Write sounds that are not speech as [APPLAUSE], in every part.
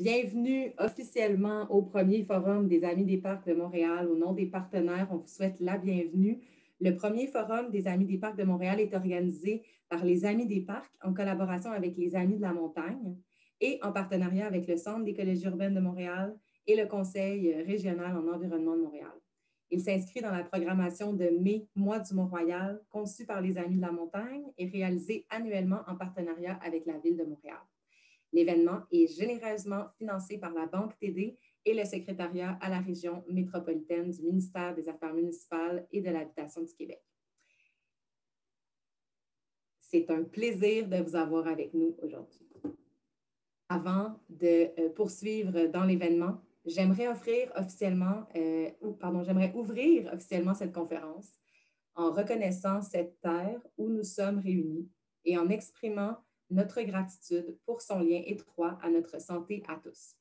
Bienvenue officiellement au premier forum des Amis des Parcs de Montréal. Au nom des partenaires, on vous souhaite la bienvenue. Le premier forum des Amis des Parcs de Montréal est organisé par les Amis des Parcs en collaboration avec les Amis de la Montagne et en partenariat avec le Centre d'écologie urbaine de Montréal et le Conseil régional en environnement de Montréal. Il s'inscrit dans la programmation de mai, mois du Mont-Royal, conçue par les Amis de la Montagne et réalisée annuellement en partenariat avec la Ville de Montréal. L'événement est généreusement financé par la Banque TD et le secrétariat à la région métropolitaine du ministère des Affaires municipales et de l'Habitation du Québec. C'est un plaisir de vous avoir avec nous aujourd'hui. Avant de euh, poursuivre dans l'événement, j'aimerais offrir officiellement, euh, pardon, j'aimerais ouvrir officiellement cette conférence en reconnaissant cette terre où nous sommes réunis et en exprimant notre gratitude pour son lien étroit à notre santé à tous.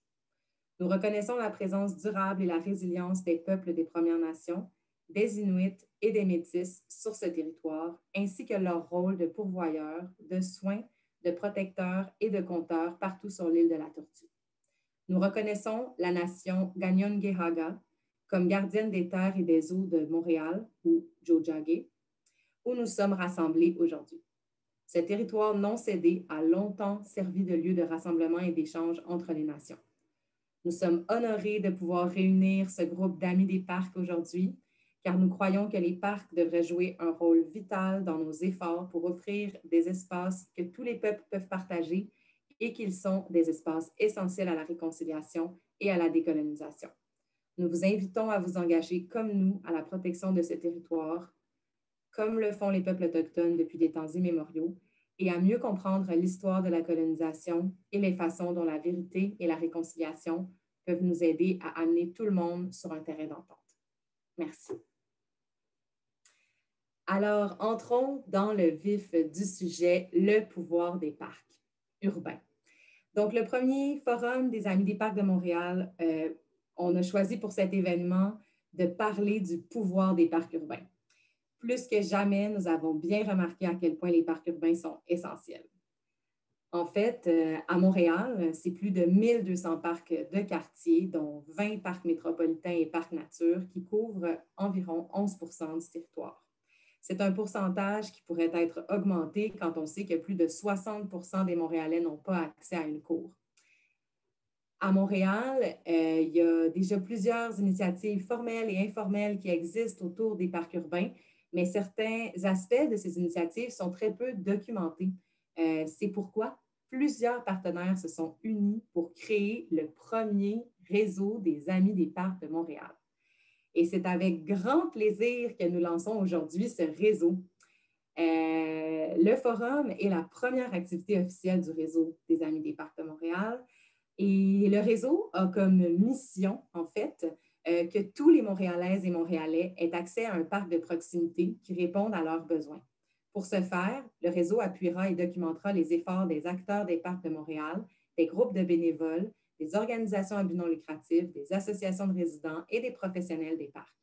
Nous reconnaissons la présence durable et la résilience des peuples des Premières Nations, des Inuits et des Métis sur ce territoire, ainsi que leur rôle de pourvoyeurs, de soins, de protecteurs et de compteurs partout sur l'île de la Tortue. Nous reconnaissons la nation Gagnon-Gehaga comme gardienne des terres et des eaux de Montréal, ou Jojage, où nous sommes rassemblés aujourd'hui. Ce territoire non cédé a longtemps servi de lieu de rassemblement et d'échange entre les nations. Nous sommes honorés de pouvoir réunir ce groupe d'amis des parcs aujourd'hui, car nous croyons que les parcs devraient jouer un rôle vital dans nos efforts pour offrir des espaces que tous les peuples peuvent partager et qu'ils sont des espaces essentiels à la réconciliation et à la décolonisation. Nous vous invitons à vous engager comme nous à la protection de ce territoire comme le font les peuples autochtones depuis des temps immémoriaux, et à mieux comprendre l'histoire de la colonisation et les façons dont la vérité et la réconciliation peuvent nous aider à amener tout le monde sur un terrain d'entente. Merci. Alors, entrons dans le vif du sujet, le pouvoir des parcs urbains. Donc, le premier forum des Amis des parcs de Montréal, euh, on a choisi pour cet événement de parler du pouvoir des parcs urbains plus que jamais, nous avons bien remarqué à quel point les parcs urbains sont essentiels. En fait, euh, à Montréal, c'est plus de 1200 parcs de quartier, dont 20 parcs métropolitains et parcs nature, qui couvrent environ 11% du territoire. C'est un pourcentage qui pourrait être augmenté quand on sait que plus de 60 des Montréalais n'ont pas accès à une cour. À Montréal, euh, il y a déjà plusieurs initiatives formelles et informelles qui existent autour des parcs urbains, mais certains aspects de ces initiatives sont très peu documentés. Euh, c'est pourquoi plusieurs partenaires se sont unis pour créer le premier réseau des Amis des parcs de Montréal. Et c'est avec grand plaisir que nous lançons aujourd'hui ce réseau. Euh, le forum est la première activité officielle du réseau des Amis des parcs de Montréal. Et le réseau a comme mission, en fait, euh, que tous les Montréalaises et Montréalais aient accès à un parc de proximité qui réponde à leurs besoins. Pour ce faire, le réseau appuiera et documentera les efforts des acteurs des parcs de Montréal, des groupes de bénévoles, des organisations à but non lucratif, des associations de résidents et des professionnels des parcs.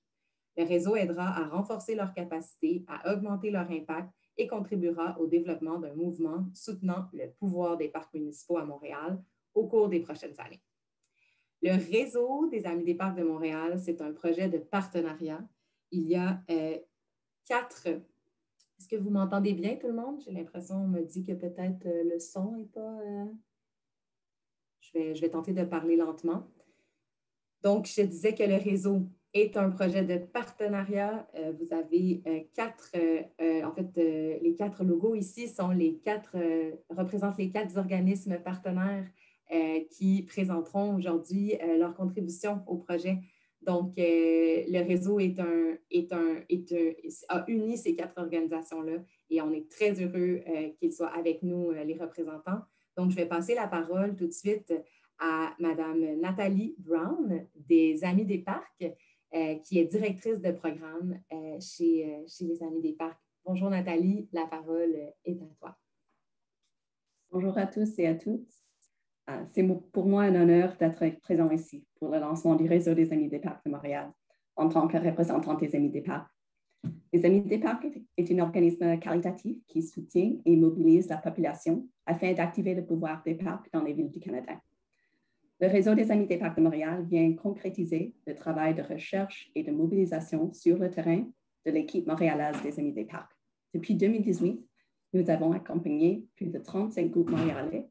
Le réseau aidera à renforcer leur capacité, à augmenter leur impact et contribuera au développement d'un mouvement soutenant le pouvoir des parcs municipaux à Montréal au cours des prochaines années. Le réseau des Amis des Parcs de Montréal, c'est un projet de partenariat. Il y a euh, quatre. Est-ce que vous m'entendez bien, tout le monde? J'ai l'impression, on me dit que peut-être euh, le son n'est pas. Euh, je, vais, je vais tenter de parler lentement. Donc, je disais que le réseau est un projet de partenariat. vous avez quatre, en fait, les quatre logos ici sont les quatre, représentent les quatre organismes partenaires qui présenteront aujourd'hui euh, leur contribution au projet. Donc, euh, le réseau a uni ces quatre organisations-là et on est très heureux qu'ils soient avec nous, les représentants. Donc, je vais passer la parole tout de suite à Madame Nathalie Brown des Amis des Parcs, qui est directrice de programme chez, chez les Amis des Parcs. Bonjour Nathalie, la parole est à toi. Bonjour à tous et à toutes. Euh, c'est pour moi un honneur d'être présent ici pour le lancement du réseau des Amis des Parcs de Montréal en tant que représentante des Amis des Parcs. Les Amis des Parcs est un organisme caritatif qui soutient et mobilise la population afin d'activer le pouvoir des parcs dans les villes du Canada. Le réseau des Amis des Parcs de Montréal vient concrétiser le travail de recherche et de mobilisation sur le terrain de l'équipe montréalaise des Amis des Parcs. Depuis 2018, nous avons accompagné plus de 35 groupes montréalais,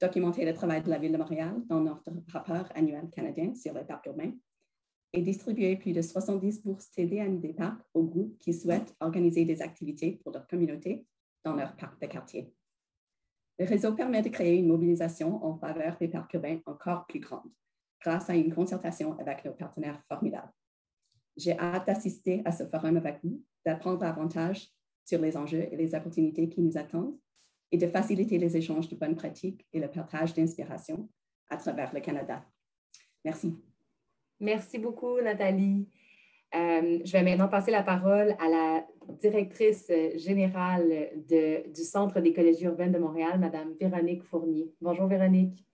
documenté le travail de la Ville de Montréal dans notre rapport annuel canadien sur les parcs urbains et distribué plus de 70 bourses TD Amis des Parcs aux groupes qui souhaitent organiser des activités pour leur communauté dans leur parc de quartier. Le réseau permet de créer une mobilisation en faveur des parcs urbains encore plus grande grâce à une concertation avec nos partenaires formidables. J'ai hâte d'assister à ce forum avec vous, d'apprendre davantage sur les enjeux et les opportunités qui nous attendent et de faciliter les échanges de bonnes pratiques et le partage d'inspiration à travers le Canada. Merci. Merci beaucoup, Nathalie. Euh, je vais maintenant passer la parole à la directrice générale du Centre d'écologie urbaine de Montréal, Madame Véronique Fournier. Bonjour, Véronique.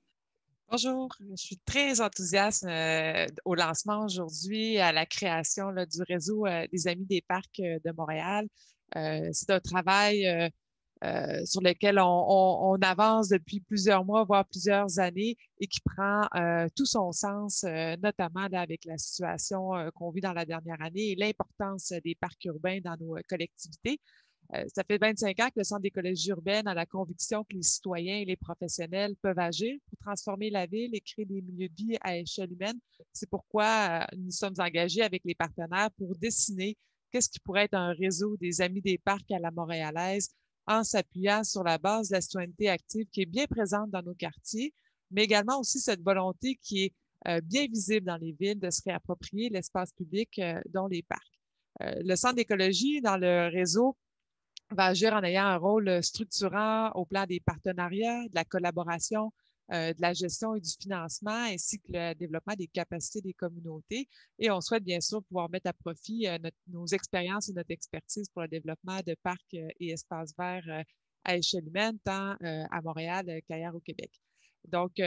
Bonjour, je suis très enthousiaste euh, au lancement aujourd'hui, à la création du réseau euh, des Amis des Parcs de Montréal. C'est un travail euh, sur lesquels on, avance depuis plusieurs mois, voire plusieurs années, et qui prend euh, tout son sens, euh, notamment avec la situation qu'on vit dans la dernière année et l'importance des parcs urbains dans nos collectivités. ça fait 25 ans que le Centre d'écologie urbaine a la conviction que les citoyens et les professionnels peuvent agir pour transformer la ville et créer des milieux de vie à échelle humaine. C'est pourquoi nous sommes engagés avec les partenaires pour dessiner qu'est-ce qui pourrait être un réseau des amis des parcs à la montréalaise en s'appuyant sur la base de la citoyenneté active qui est bien présente dans nos quartiers, mais également aussi cette volonté qui est euh, bien visible dans les villes de se réapproprier l'espace public, euh, dont les parcs. Euh, le Centre d'écologie dans le réseau va agir en ayant un rôle structurant au plan des partenariats, de la collaboration, de la gestion et du financement, ainsi que le développement des capacités des communautés. Et on souhaite bien sûr pouvoir mettre à profit euh, nos expériences et notre expertise pour le développement de parcs euh, et espaces verts à échelle humaine, tant à Montréal qu'ailleurs au Québec. Donc,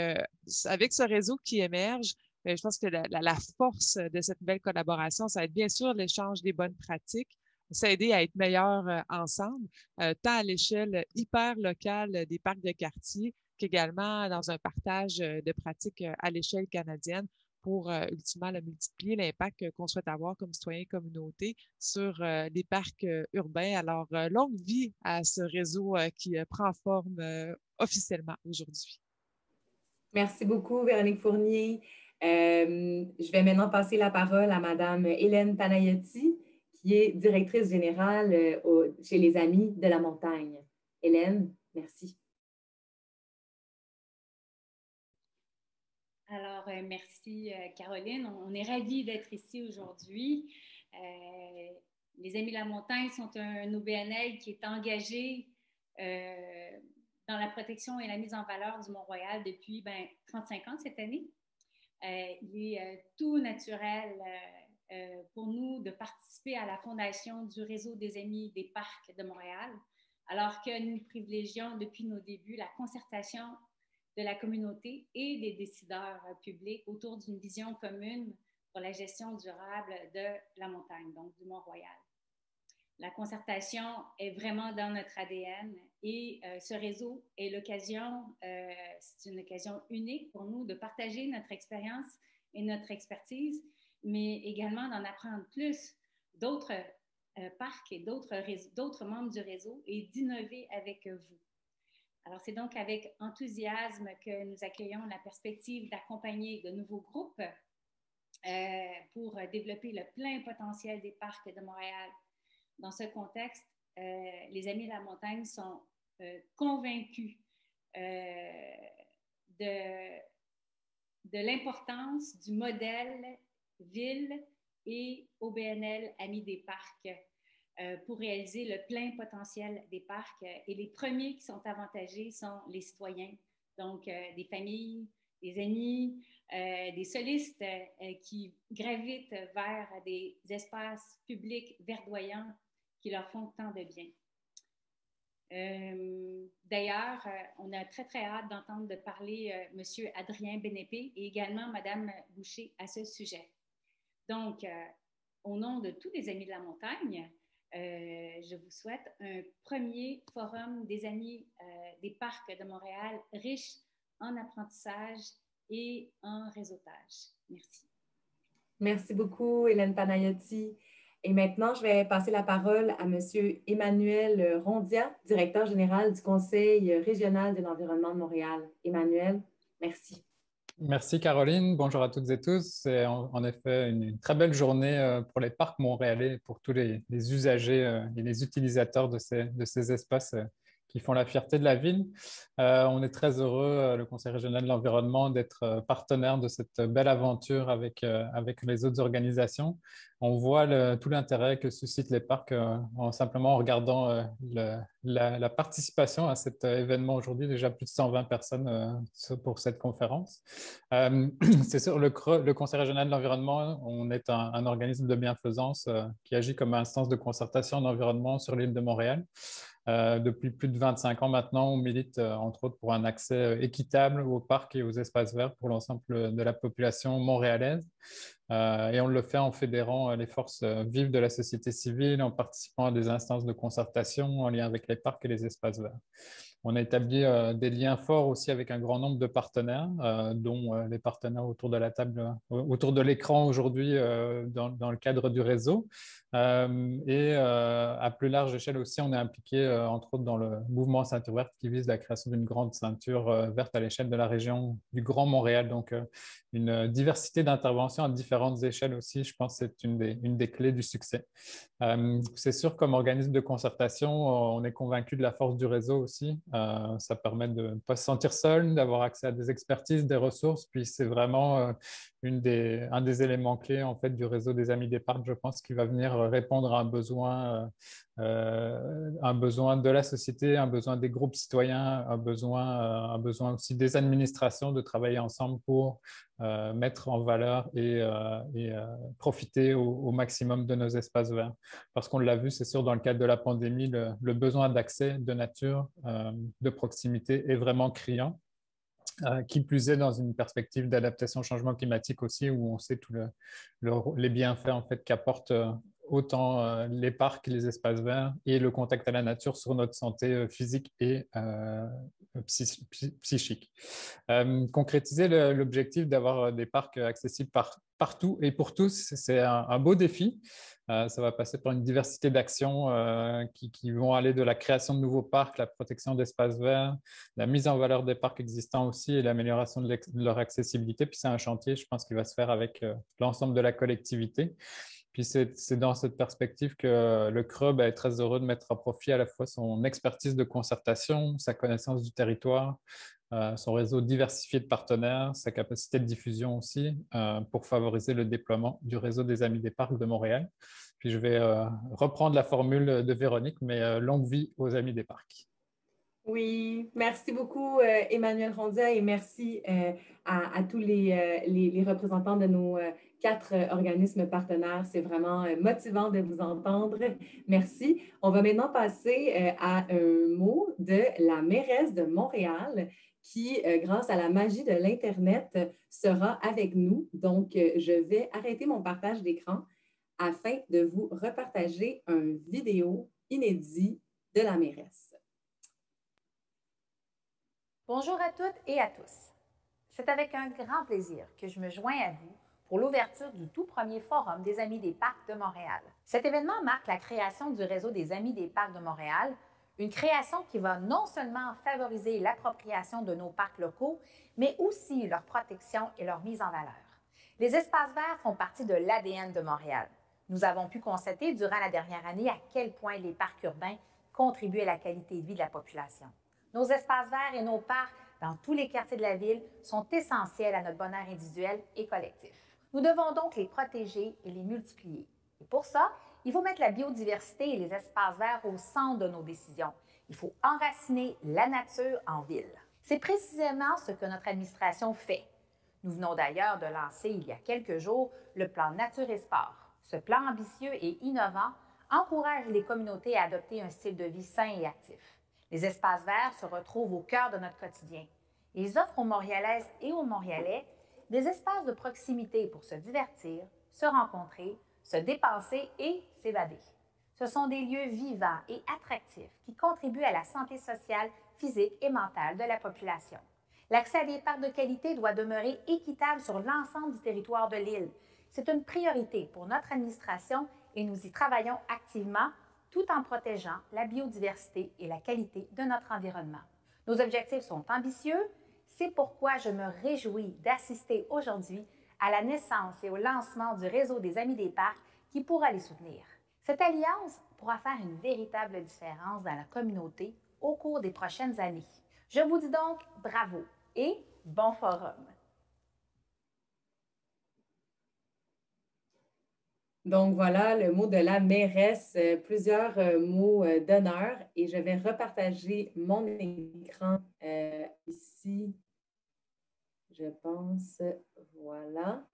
avec ce réseau qui émerge, ben, je pense que la, force de cette nouvelle collaboration, ça va être bien sûr l'échange des bonnes pratiques, s'aider à être meilleurs ensemble, tant à l'échelle hyper locale des parcs de quartier qu'également dans un partage euh, de pratiques euh, à l'échelle canadienne pour euh, ultimement multiplier l'impact qu'on souhaite avoir comme citoyen et communauté sur les parcs urbains. Alors, longue vie à ce réseau qui prend forme officiellement aujourd'hui. Merci beaucoup, Véronique Fournier. je vais maintenant passer la parole à Madame Hélène Panayotti, qui est directrice générale chez les Amis de la Montagne. Hélène, merci. Alors, euh, merci euh, Caroline. On, est ravis d'être ici aujourd'hui. Euh, les Amis de la Montagne sont un, OBNL qui est engagé dans la protection et la mise en valeur du Mont-Royal depuis ben, 35 ans cette année. il est tout naturel pour nous de participer à la fondation du réseau des Amis des Parcs de Montréal, alors que nous privilégions depuis nos débuts la concertation de la communauté et des décideurs euh, publics autour d'une vision commune pour la gestion durable de la montagne, donc du Mont-Royal. La concertation est vraiment dans notre ADN et euh, ce réseau est l'occasion, euh, c'est une occasion unique pour nous de partager notre expérience et notre expertise, mais également d'en apprendre plus d'autres parcs et d'autres membres du réseau et d'innover avec vous. Alors, c'est donc avec enthousiasme que nous accueillons la perspective d'accompagner de nouveaux groupes euh, pour développer le plein potentiel des parcs de Montréal. Dans ce contexte, euh, les Amis de la montagne sont euh, convaincus de, l'importance du modèle ville et OBNL Amis des parcs pour réaliser le plein potentiel des parcs. Et les premiers qui sont avantagés sont les citoyens, donc euh, des familles, des amis, euh, des solistes qui gravitent vers des espaces publics verdoyants qui leur font tant de bien. D'ailleurs, on a très, très hâte d'entendre de parler M. Adrien Bénépé et également Mme Boucher à ce sujet. Donc, au nom de tous les amis de la montagne, euh, je vous souhaite un premier forum des amis euh, des parcs de Montréal riche en apprentissage et en réseautage. Merci. Merci beaucoup, Hélène Panayotti. Et maintenant, je vais passer la parole à M. Emmanuel Rondia, directeur général du Conseil régional de l'environnement de Montréal. Emmanuel, merci. Merci Caroline. Bonjour à toutes et tous. C'est en, effet une, très belle journée euh, pour les parcs montréalais pour tous les, usagers euh, et les utilisateurs de ces, de ces espaces euh, qui font la fierté de la ville. Euh, on est très heureux, euh, le Conseil régional de l'environnement, d'être euh, partenaire de cette belle aventure avec, avec les autres organisations. On voit tout l'intérêt que suscitent les parcs en simplement en regardant la, participation à cet événement aujourd'hui, déjà plus de 120 personnes pour cette conférence. [CLEARS THROAT] C'est sur le, Conseil régional de l'environnement, on est un, un, organisme de bienfaisance qui agit comme instance de concertation d'environnement sur l'île de Montréal. Euh, depuis plus de 25 ans maintenant, on milite euh, entre autres pour un accès euh, équitable aux parcs et aux espaces verts pour l'ensemble de la population montréalaise. et on le fait en fédérant les forces vives de la société civile, en participant à des instances de concertation en lien avec les parcs et les espaces verts. On a établi des liens forts aussi avec un grand nombre de partenaires, dont les partenaires autour de la table, autour de l'écran aujourd'hui dans, le cadre du réseau. et à plus large échelle aussi, on est impliqué entre autres dans le mouvement Ceinture verte qui vise la création d'une grande ceinture verte à l'échelle de la région du Grand Montréal. Donc, une diversité d'interventions à différentes échelles aussi, je pense c'est une des, une des clés du succès. c'est sûr, comme organisme de concertation, on est convaincu de la force du réseau aussi. Euh, ça permet de ne pas se sentir seul, d'avoir accès à des expertises, des ressources. Puis c'est vraiment euh, un des éléments clés en fait, du réseau des Amis des Parcs, je pense, qui va venir répondre à un besoin, euh, un besoin de la société, un besoin des groupes citoyens, un besoin, un besoin aussi des administrations de travailler ensemble pour mettre en valeur et, profiter au, maximum de nos espaces verts. Parce qu'on l'a vu, c'est sûr, dans le cadre de la pandémie, le, besoin d'accès de nature de proximité est vraiment criant. Euh, qui plus est dans une perspective d'adaptation au changement climatique aussi, où on sait tous les bienfaits en euh, autant euh, les parcs, les espaces verts et le contact à la nature sur notre santé physique et psychique. concrétiser l'objectif d'avoir des parcs accessibles partout et pour tous, c'est un, beau défi. Euh, ça va passer par une diversité d'actions euh, qui, vont aller de la création de nouveaux parcs, la protection d'espaces verts, la mise en valeur des parcs existants aussi et l'amélioration de, leur accessibilité. Puis c'est un chantier, je pense, qui va se faire avec euh, l'ensemble de la collectivité. Puis c'est dans cette perspective que le CRUB est très heureux de mettre à profit à la fois son expertise de concertation, sa connaissance du territoire, son réseau diversifié de partenaires, sa capacité de diffusion aussi, pour favoriser le déploiement du réseau des Amis des Parcs de Montréal. Puis je vais euh, reprendre la formule de Véronique, mais euh, longue vie aux Amis des Parcs. Oui, merci beaucoup euh, Emmanuel Rondia et merci à, tous les, représentants de nos quatre organismes partenaires. C'est vraiment motivant de vous entendre. Merci. On va maintenant passer à un mot de la mairesse de Montréal qui, grâce à la magie de l'Internet, sera avec nous. Donc, je vais arrêter mon partage d'écran afin de vous repartager un vidéo inédit de la mairesse. Bonjour à toutes et à tous. C'est avec un grand plaisir que je me joins à vous pour l'ouverture du tout premier Forum des Amis des Parcs de Montréal. Cet événement marque la création du réseau des Amis des Parcs de Montréal, une création qui va non seulement favoriser l'appropriation de nos parcs locaux, mais aussi leur protection et leur mise en valeur. Les espaces verts font partie de l'ADN de Montréal. Nous avons pu constater durant la dernière année à quel point les parcs urbains contribuent à la qualité de vie de la population. Nos espaces verts et nos parcs dans tous les quartiers de la ville sont essentiels à notre bonheur individuel et collectif. Nous devons donc les protéger et les multiplier. Et pour ça, il faut mettre la biodiversité et les espaces verts au centre de nos décisions. Il faut enraciner la nature en ville. C'est précisément ce que notre administration fait. Nous venons d'ailleurs de lancer il y a quelques jours le plan Nature et Sport ce plan ambitieux et innovant encourage les communautés à adopter un style de vie sain et actif. Les espaces verts se retrouvent au cœur de notre quotidien. Ils offrent aux Montréalaises et aux Montréalais des espaces de proximité pour se divertir, se rencontrer, se dépenser et s'évader. Ce sont des lieux vivants et attractifs qui contribuent à la santé sociale, physique et mentale de la population. L'accès à des parcs de qualité doit demeurer équitable sur l'ensemble du territoire de l'île. C'est une priorité pour notre administration et nous y travaillons activement tout en protégeant la biodiversité et la qualité de notre environnement. Nos objectifs sont ambitieux, c'est pourquoi je me réjouis d'assister aujourd'hui à la naissance et au lancement du réseau des Amis des Parcs qui pourra les soutenir. Cette alliance pourra faire une véritable différence dans la communauté au cours des prochaines années. Je vous dis donc bravo et bon forum. Donc voilà le mot de la mairesse, euh, plusieurs euh, mots euh, d'honneur et je vais repartager mon écran ici. Je pense, voilà.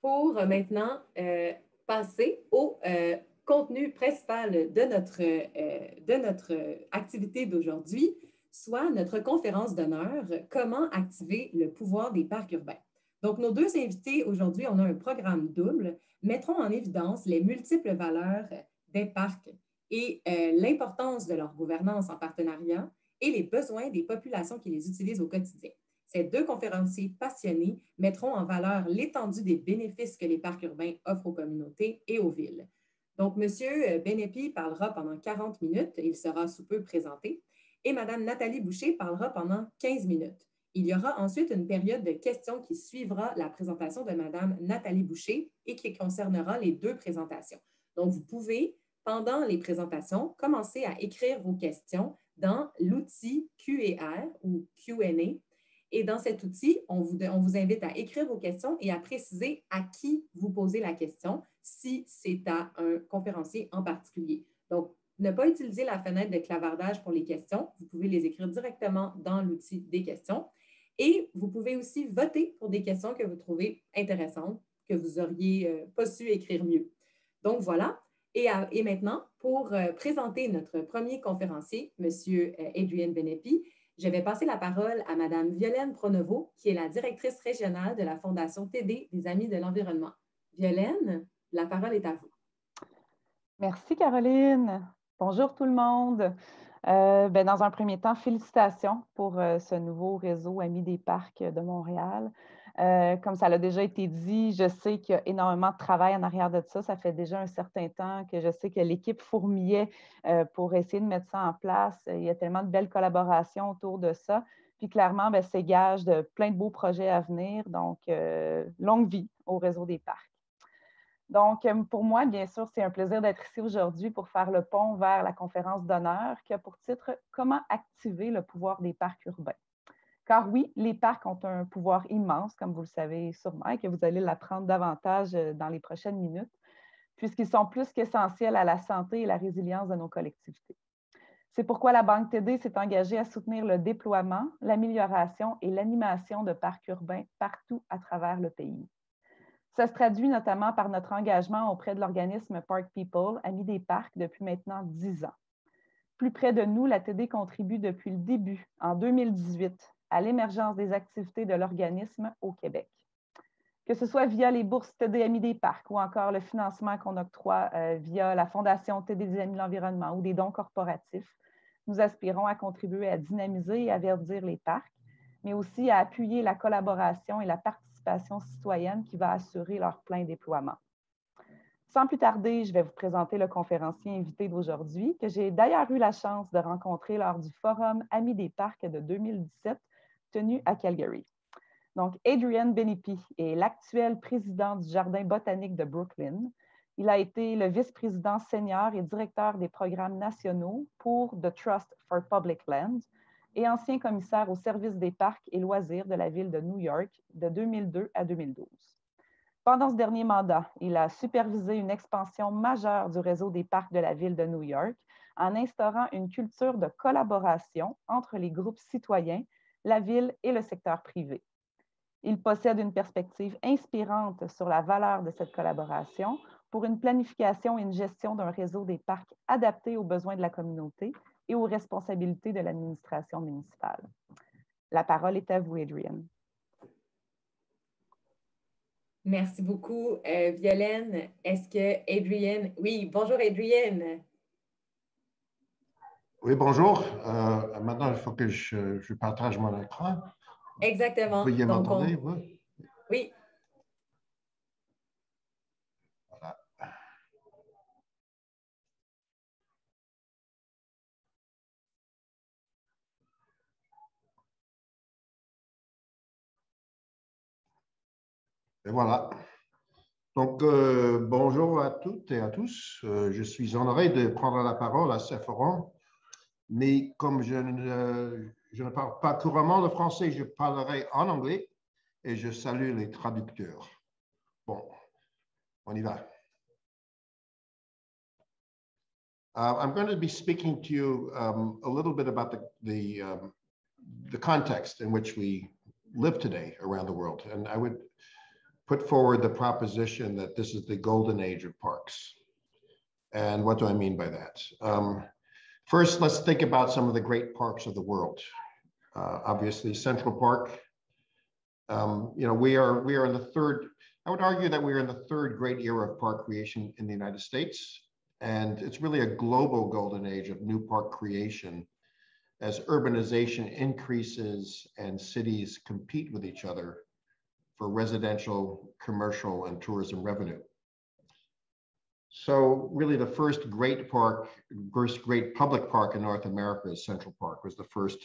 Pour maintenant passer au contenu principal de notre, de notre activité d'aujourd'hui, soit notre conférence d'honneur, comment activer le pouvoir des parcs urbains. Donc, nos deux invités aujourd'hui, on a un programme double, mettront en évidence les multiples valeurs des parcs et euh, l'importance de leur gouvernance en partenariat et les besoins des populations qui les utilisent au quotidien. Ces deux conférenciers passionnés mettront en valeur l'étendue des bénéfices que les parcs urbains offrent aux communautés et aux villes. Donc, M. Benepi parlera pendant 40 minutes, il sera sous peu présenté, et Mme Nathalie Boucher parlera pendant 15 minutes. Il y aura ensuite une période de questions qui suivra la présentation de Mme Nathalie Boucher et qui concernera les deux présentations. Donc, vous pouvez, pendant les présentations, commencer à écrire vos questions dans l'outil QR ou Q&A. Et dans cet outil, on vous, invite à écrire vos questions et à préciser à qui vous posez la question, si c'est à un conférencier en particulier. Donc, ne pas utiliser la fenêtre de clavardage pour les questions. Vous pouvez les écrire directement dans l'outil des questions. Et vous pouvez aussi voter pour des questions que vous trouvez intéressantes, que vous auriez euh, pas su écrire mieux. Donc voilà. Et, maintenant, pour euh, présenter notre premier conférencier, M. Euh, Adrian Benepi, je vais passer la parole à Mme Violaine Pronovo, qui est la directrice régionale de la Fondation TD des Amis de l'Environnement. Violaine, la parole est à vous. Merci, Caroline. Bonjour tout le monde. Euh, ben, dans un premier temps, félicitations pour ce nouveau réseau Amis des parcs de Montréal. Euh, comme ça l'a déjà été dit, je sais qu'il y a énormément de travail en arrière de ça. Ça fait déjà un certain temps que je sais que l'équipe fourmillait pour essayer de mettre ça en place. Il y a tellement de belles collaborations autour de ça. Puis clairement, ben, c'est gage de plein de beaux projets à venir. Donc, longue vie au réseau des parcs. Donc, euh, pour moi, bien sûr, c'est un plaisir d'être ici aujourd'hui pour faire le pont vers la conférence d'honneur qui a pour titre Comment activer le pouvoir des parcs urbains. Car oui, les parcs ont un pouvoir immense, comme vous le savez sûrement, et que vous allez l'apprendre davantage euh, dans les prochaines minutes, puisqu'ils sont plus qu'essentiels à la santé et la résilience de nos collectivités. C'est pourquoi la Banque TD s'est engagée à soutenir le déploiement, l'amélioration et l'animation de parcs urbains partout à travers le pays. Ça se traduit notamment par notre engagement auprès de l'organisme Park People, Amis des parcs, depuis maintenant dix ans. Plus près de nous, la TD contribue depuis le début, en 2018, à l'émergence des activités de l'organisme au Québec. Que ce soit via les bourses TD Amis des parcs ou encore le financement qu'on octroie euh, via la Fondation TD des Amis de l'Environnement ou des dons corporatifs, nous aspirons à contribuer à dynamiser et à verdir les parcs, mais aussi à appuyer la collaboration et la participation citoyenne qui va assurer leur plein déploiement. Sans plus tarder, je vais vous présenter le conférencier invité d'aujourd'hui, que j'ai d'ailleurs eu la chance de rencontrer lors du Forum Amis des parcs de 2017 tenu à Calgary. Donc, Adrian Benipi est l'actuel président du Jardin botanique de Brooklyn. Il a été le vice-président senior et directeur des programmes nationaux pour The Trust for Public Lands, et ancien commissaire au service des parcs et loisirs de la ville de New York de 2002 à 2012. Pendant ce dernier mandat, il a supervisé une expansion majeure du réseau des parcs de la ville de New York en instaurant une culture de collaboration entre les groupes citoyens, la ville et le secteur privé. Il possède une perspective inspirante sur la valeur de cette collaboration pour une planification et une gestion d'un réseau des parcs adapté aux besoins de la communauté et aux responsabilités de l'administration municipale. La parole est à vous, Adrienne. Merci beaucoup, euh, Violaine. Est-ce que Adrienne... Oui, bonjour, Adrienne. Oui, bonjour. Euh, maintenant, il faut que je, je partage mon écran. Exactement. Vous pouvez m'entendre, on- vous? Oui, Voilà. Et voilà. Donc, euh, bonjour à toutes et à tous. Euh, je suis honoré de prendre la parole à ce forum, mais comme je ne, je ne parle pas couramment le français, je parlerai en anglais et je salue les traducteurs. Bon, on y va. Uh, I'm going to be speaking to you um, a little bit about the, the, um, the context in which we live today around the world. And I would put forward the proposition that this is the golden age of parks. And what do I mean by that? Um, first, let's think about some of the great parks of the world. Uh, obviously, Central Park. Um, you know, we are we are in the third. I would argue that we are in the third great era of park creation in the United States, and it's really a global golden age of new park creation as urbanization increases and cities compete with each other for residential, commercial, and tourism revenue. So really the first great park, first great public park in North America is Central Park, was the first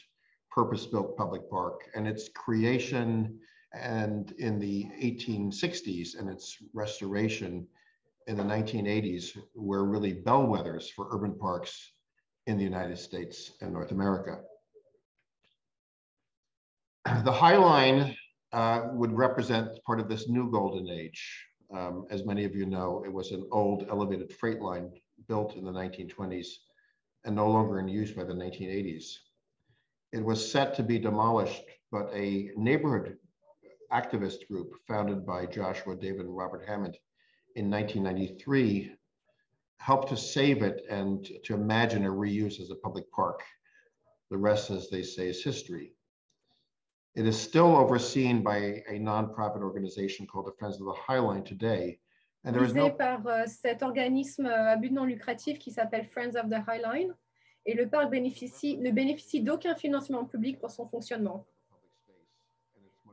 purpose-built public park. And its creation and in the 1860s and its restoration in the 1980s were really bellwethers for urban parks in the United States and North America. The High Line uh, would represent part of this new golden age. Um, as many of you know, it was an old elevated freight line built in the 1920s and no longer in use by the 1980s. It was set to be demolished, but a neighborhood activist group founded by Joshua David and Robert Hammond in 1993 helped to save it and to imagine a reuse as a public park. The rest, as they say, is history. It is still overseen by a nonprofit organization called the Friends of the High Line today. And there is no par euh, cet organisme euh, à but non lucratif qui s'appelle Friends of the High Line. Et le parc bénéficie, ne bénéficie d'aucun financement public pour son fonctionnement.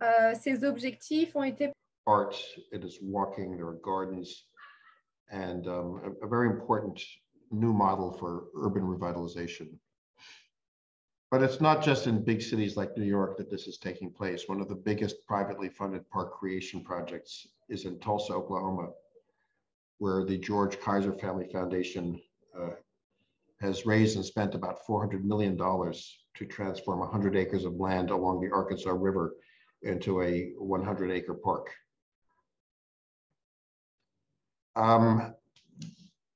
Euh, ses objectifs ont été art, it is walking, there are gardens, and um, a, a very important new model for urban revitalization. But it's not just in big cities like New York that this is taking place. One of the biggest privately funded park creation projects is in Tulsa, Oklahoma, where the George Kaiser Family Foundation uh, has raised and spent about $400 million to transform 100 acres of land along the Arkansas River into a 100 acre park. Um,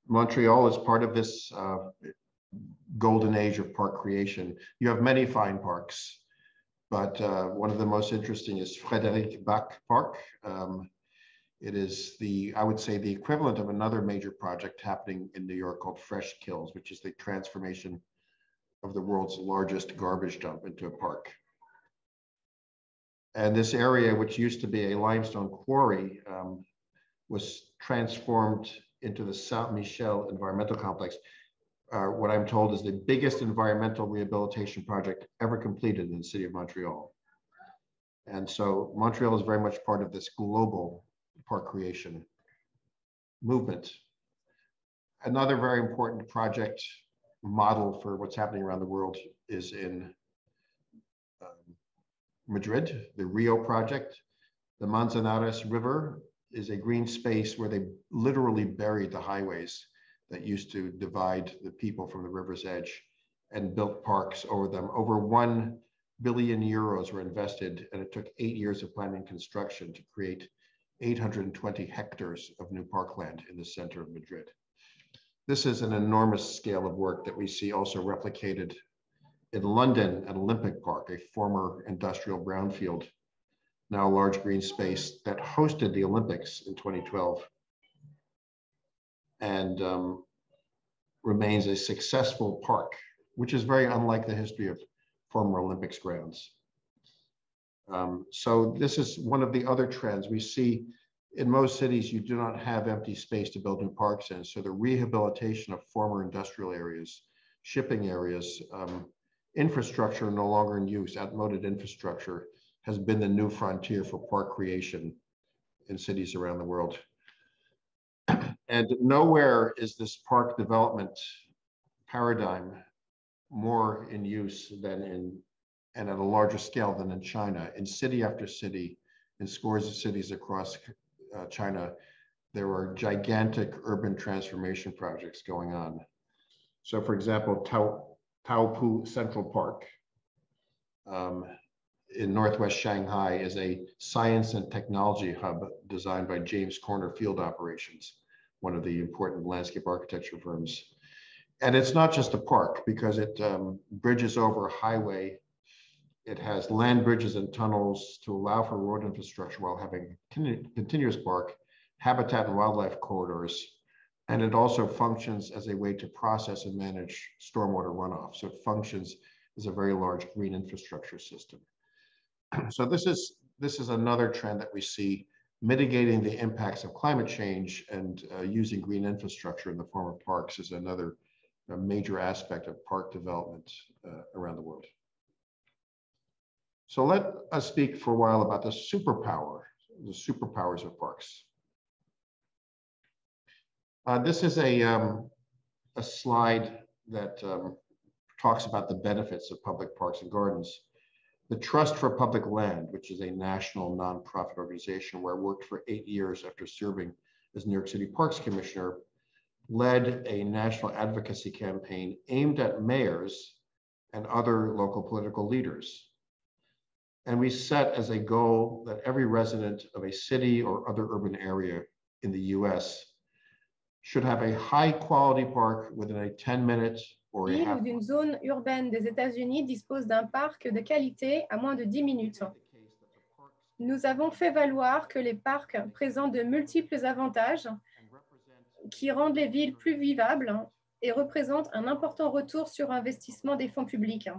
Montreal is part of this uh, golden age of park creation. You have many fine parks, but uh, one of the most interesting is Frédéric Back Park. Um, it is the, I would say, the equivalent of another major project happening in New York called Fresh Kills, which is the transformation of the world's largest garbage dump into a park. And this area, which used to be a limestone quarry, um, was transformed into the Saint Michel Environmental Complex. Uh, what I'm told is the biggest environmental rehabilitation project ever completed in the city of Montreal. And so Montreal is very much part of this global park creation movement. Another very important project model for what's happening around the world is in um, Madrid, the Rio project. The Manzanares River is a green space where they literally buried the highways that used to divide the people from the river's edge and built parks over them. Over 1 billion euros were invested, and it took eight years of planning construction to create 820 hectares of new parkland in the center of Madrid. This is an enormous scale of work that we see also replicated in London at Olympic Park, a former industrial brownfield, now a large green space that hosted the Olympics in 2012 and um, remains a successful park, which is very unlike the history of former Olympics grounds. Um, so this is one of the other trends we see in most cities, you do not have empty space to build new parks in. So the rehabilitation of former industrial areas shipping areas, um, infrastructure no longer in use, outmoded infrastructure has been the new frontier for park creation in cities around the world. And nowhere is this park development paradigm more in use than in and at a larger scale than in China. In city after city, in scores of cities across uh, China, there are gigantic urban transformation projects going on. So for example, Tao, Taopu Central Park um, in Northwest Shanghai is a science and technology hub designed by James Corner Field Operations, one of the important landscape architecture firms. And it's not just a park because it um, bridges over a highway it has land bridges and tunnels to allow for road infrastructure while having continuous park, habitat and wildlife corridors. And it also functions as a way to process and manage stormwater runoff. So it functions as a very large green infrastructure system. [CLEARS THROAT] So this is, this is another trend that we see mitigating the impacts of climate change and uh, using green infrastructure in the form of parks is another major aspect of park development uh, around the world. So let us speak for a while about the superpower, the superpowers of parks. Uh, this is a, um, a slide that um, talks about the benefits of public parks and gardens. The Trust for Public Land, which is a national nonprofit organization where I worked for eight years after serving as New York City Parks Commissioner, led a national advocacy campaign aimed at mayors and other local political leaders. And we set as a goal that every resident of a city or other urban area in the US should have a high quality park within a 10 minutes a half. d'une zone urbaine des États-Unis dispose d'un parc de qualité à moins de 10 minutes. Nous avons fait valoir que les parcs présentent de multiples avantages qui rendent les villes plus vivables et représentent un important retour sur investissement des fonds publics.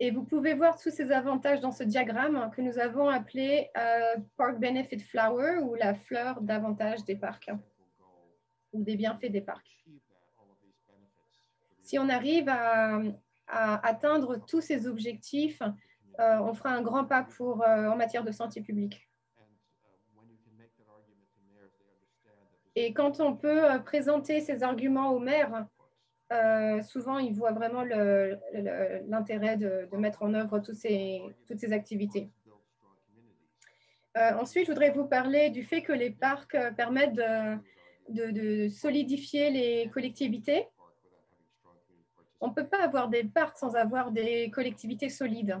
Et vous pouvez voir tous ces avantages dans ce diagramme que nous avons appelé euh, Park Benefit Flower ou la fleur d'avantage des parcs ou des bienfaits des parcs. Si on arrive à, atteindre tous ces objectifs, euh, on fera un grand pas pour, euh, en matière de santé publique. Et quand on peut présenter ces arguments aux maires, euh, souvent, ils voient vraiment l'intérêt de, mettre en œuvre toutes ces activités. Euh, ensuite, je voudrais vous parler du fait que les parcs euh, permettent de solidifier les collectivités. On ne peut pas avoir des parcs sans avoir des collectivités solides.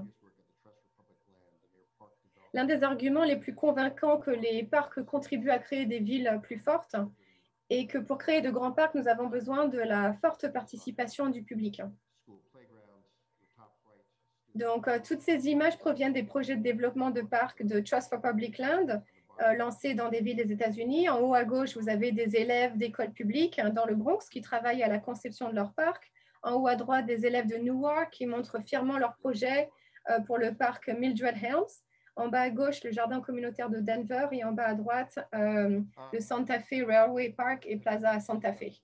L'un des arguments les plus convaincants que les parcs contribuent à créer des villes plus fortes, et que pour créer de grands parcs, nous avons besoin de la forte participation du public. Donc, euh, toutes ces images proviennent des projets de développement de parcs de Trust for Public Land, euh, lancés dans des villes des États-Unis. En haut à gauche, vous avez des élèves d'écoles publiques dans le Bronx qui travaillent à la conception de leur parc. En haut à droite, des élèves de Newark qui montrent fièrement leur projet euh, pour le parc Mildred Helms. En bas à gauche, le jardin communautaire de Denver et en bas à droite, euh, le Santa Fe Railway Park et Plaza Santa Fe.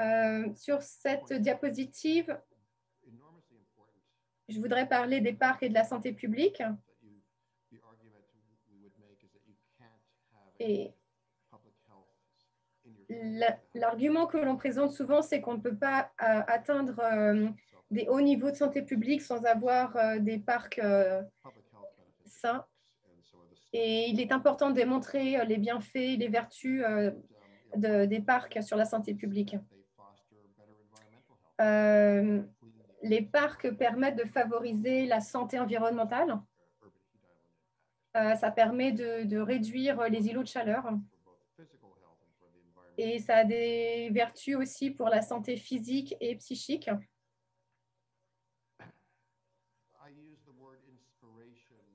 Euh, sur cette diapositive, je voudrais parler des parcs et de la santé publique. Et l'argument que l'on présente souvent, c'est qu'on ne peut pas euh, atteindre des hauts niveaux de santé publique sans avoir des parcs ça. Et il est important de démontrer euh, les bienfaits, les vertus euh, des parcs sur la santé publique. Euh, les parcs permettent de favoriser la santé environnementale. ça permet de, réduire les îlots de chaleur. Et ça a des vertus aussi pour la santé physique et psychique.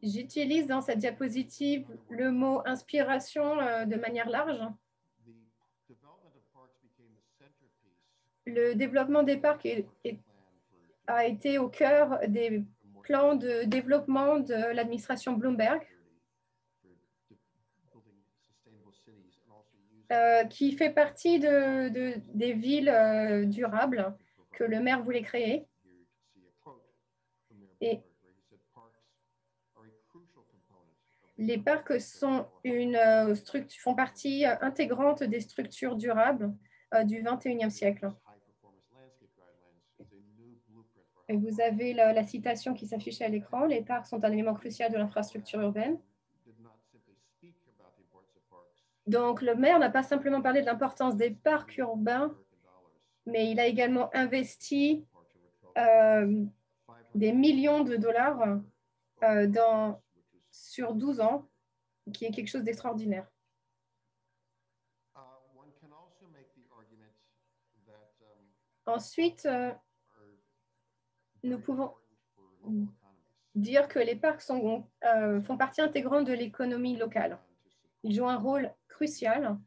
J'utilise dans cette diapositive le mot inspiration euh, de manière large. Le développement des parcs a été au cœur des plans de développement de l'administration Bloomberg. Euh, qui fait partie de, de- des villes euh, durables que le maire voulait créer. Et les parcs sont une, euh, font partie intégrante des structures durables du 21e siècle. Et vous avez la citation qui s'affiche à l'écran. Les parcs sont un élément crucial de l'infrastructure urbaine. Donc, le maire n'a pas simplement parlé de l'importance des parcs urbains, mais il a également investi euh, des millions de dollars euh, dans, sur 12 ans, qui est quelque chose d'extraordinaire. Ensuite, euh, nous pouvons dire que les parcs font partie intégrante de l'économie locale. Ils jouent un rôle crucial.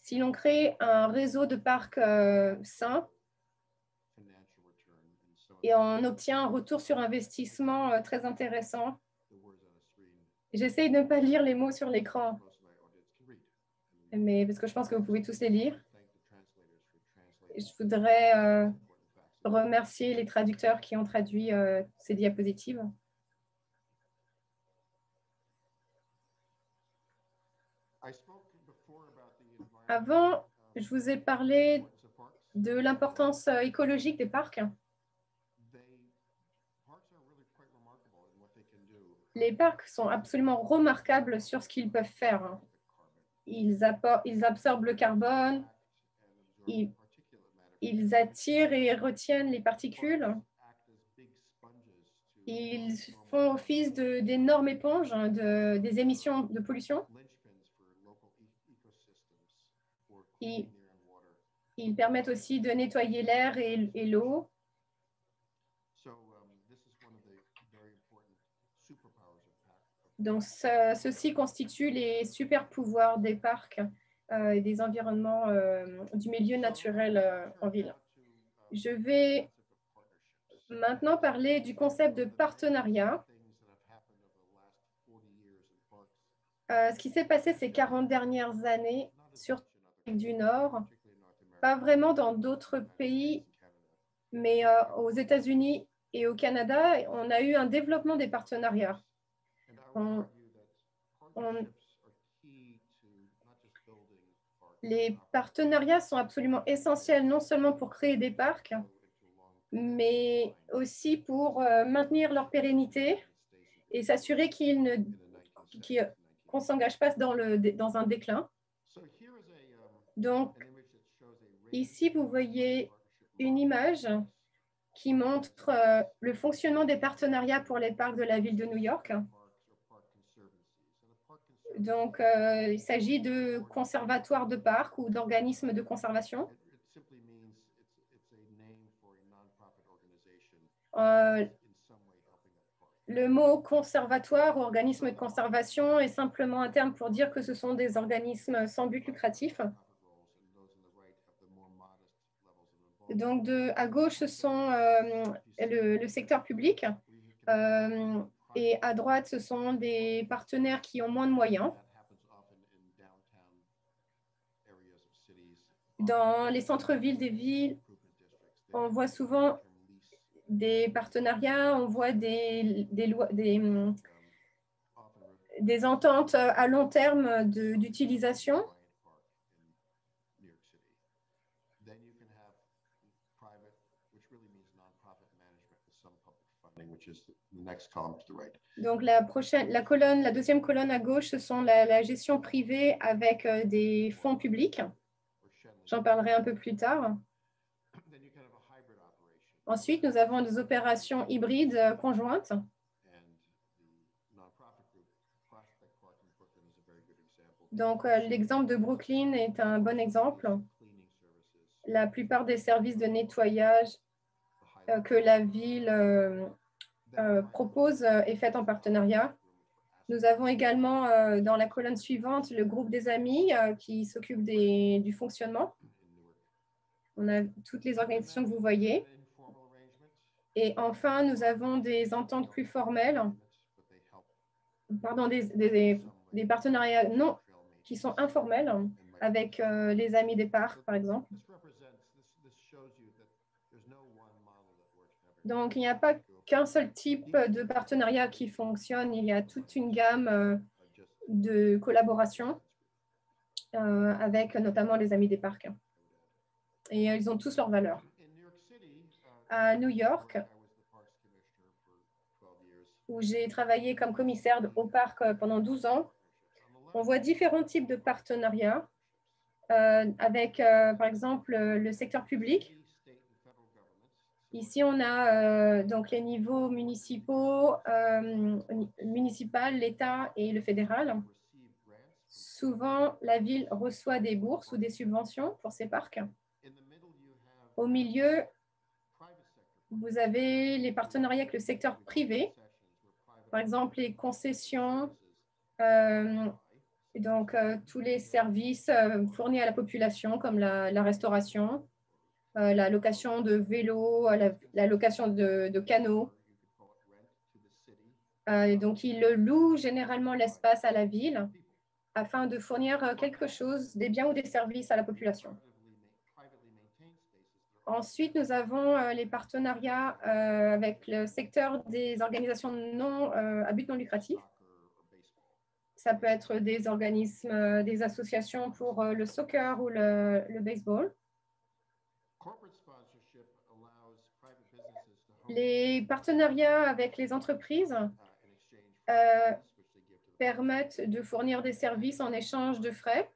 Si l'on crée un réseau de parcs euh, sains. Et on obtient un retour sur investissement euh, très intéressant, j'essaye de ne pas lire les mots sur l'écran, mais parce que je pense que vous pouvez tous les lire. Je voudrais euh, remercier les traducteurs qui ont traduit ces diapositives. Avant, je vous ai parlé de l'importance euh, écologique des parcs. Les parcs sont absolument remarquables sur ce qu'ils peuvent faire. Ils, absorbent le carbone, ils, attirent et retiennent les particules. Ils font office d'énormes éponges hein, de- des émissions de pollution. Ils, ils permettent aussi de nettoyer l'air et, et l'eau. Donc, ce- ceci constitue les super pouvoirs des parcs euh, et des environnements euh, du milieu naturel euh, en ville. Je vais maintenant parler du concept de partenariat. Ce qui s'est passé ces 40 dernières années sur l'Amérique du Nord, pas vraiment dans d'autres pays, mais euh, aux États-Unis et au Canada, on a eu un développement des partenariats. Les partenariats sont absolument essentiels, non seulement pour créer des parcs, mais aussi pour euh, maintenir leur pérennité et s'assurer qu'ils ne, qu'on ne s'engage pas dans, le, dans un déclin. Donc, ici, vous voyez une image qui montre euh, le fonctionnement des partenariats pour les parcs de la ville de New York. Donc, euh, il s'agit de conservatoires de parcs ou d'organismes de conservation. Euh, le mot conservatoire ou organisme de conservation est simplement un terme pour dire que ce sont des organismes sans but lucratif. Donc, à gauche, ce sont euh, le, secteur public euh, et à droite, ce sont des partenaires qui ont moins de moyens. Dans les centres-villes des villes, on voit souvent des partenariats, on voit des, lois- des, ententes à long terme d'utilisation. Donc, la, prochaine, la, colonne, la deuxième colonne à gauche, ce sont la, gestion privée avec euh, des fonds publics. J'en parlerai un peu plus tard. Ensuite, nous avons des opérations hybrides euh, conjointes. Donc, euh, l'exemple de Brooklyn est un bon exemple. La plupart des services de nettoyage que la ville euh, propose euh, est faite en partenariat. Nous avons également euh, dans la colonne suivante le groupe des amis euh, qui s'occupe du fonctionnement. On a toutes les organisations que vous voyez. Et enfin, nous avons des ententes plus formelles, pardon, des, des- des partenariats non qui sont informels avec les amis des parcs, par exemple. Donc, il n'y a pas qu'un seul type de partenariat qui fonctionne. Il y a toute une gamme de collaboration avec notamment les amis des parcs. Et ils ont tous leurs valeurs. À New York, où j'ai travaillé comme commissaire au parc euh, pendant 12 ans, on voit différents types de partenariats euh, avec, euh, par exemple, le secteur public. Ici, on a donc les niveaux municipaux, municipal, l'État et le fédéral. Souvent, la ville reçoit des bourses ou des subventions pour ces parcs. Au milieu, vous avez les partenariats avec le secteur privé par exemple, les concessions, euh, donc euh, tous les services euh, fournis à la population, comme la, restauration, la location de vélos, la, location de, de canaux. donc, ils louent généralement l'espace à la ville afin de fournir quelque chose, des biens ou des services à la population. Ensuite, nous avons euh, les partenariats euh, avec le secteur des organisations non, euh, à but non lucratif. Ça peut être des organismes, des associations pour le soccer ou le baseball. Les partenariats avec les entreprises permettent de fournir des services en échange de frais.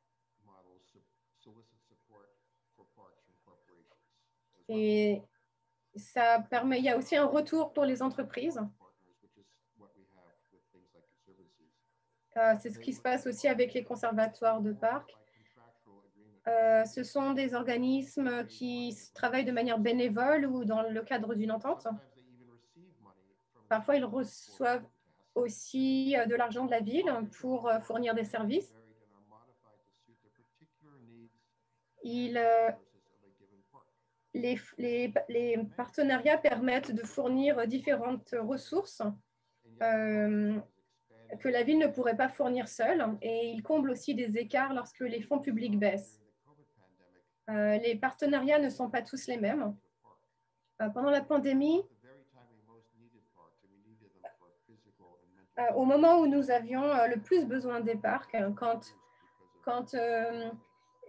Et ça permet, il y a aussi un retour pour les entreprises. Euh, c'est ce qui se passe aussi avec les conservatoires de parcs. Euh, ce sont des organismes qui travaillent de manière bénévole ou dans le cadre d'une entente. Parfois, ils reçoivent aussi euh, de l'argent de la ville pour fournir des services. Les, partenariats permettent de fournir différentes ressources euh, que la ville ne pourrait pas fournir seule et ils comblent aussi des écarts lorsque les fonds publics baissent. Euh, les partenariats ne sont pas tous les mêmes. Euh, pendant la pandémie, au moment où nous avions le plus besoin des parcs, quand, quand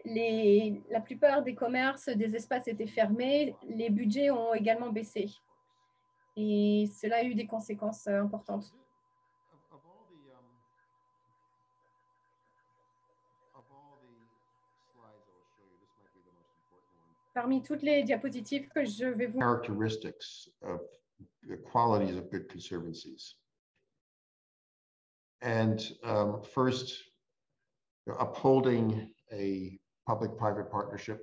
la plupart des commerces, des espaces étaient fermés, les budgets ont également baissé. Et cela a eu des conséquences euh, importantes. Parmi toutes les diapositives que je vais vous... Characteristics of the qualities of good conservancies. And um, first, upholding a public-private partnership,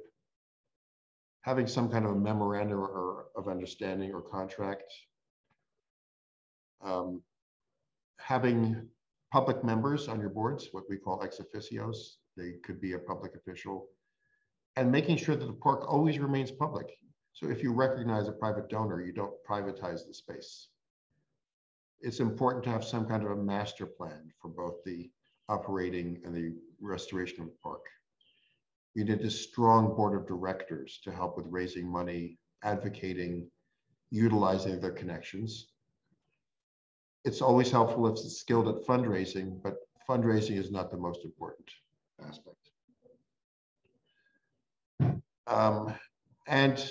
having some kind of a memorandum or, of understanding or contract, um, having public members on your boards, what we call ex officios, they could be a public official, and making sure that the park always remains public. So if you recognize a private donor, you don't privatize the space. It's important to have some kind of a master plan for both the operating and the restoration of the park. We need a strong board of directors to help with raising money, advocating, utilizing their connections. It's always helpful if it's skilled at fundraising, but fundraising is not the most important aspect. Um, and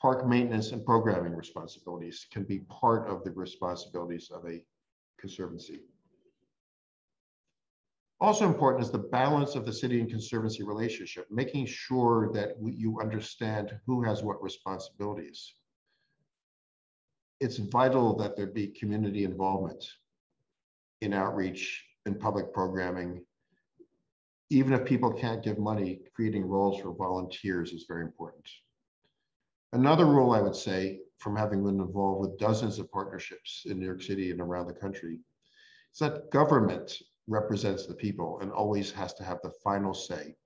park maintenance and programming responsibilities can be part of the responsibilities of a conservancy. Also important is the balance of the city and conservancy relationship, making sure that you understand who has what responsibilities. It's vital that there be community involvement in outreach and public programming. Even if people can't give money, creating roles for volunteers is very important. Another rule I would say from having been involved with dozens of partnerships in New York City and around the country is that government represents the people and always has to have the final say.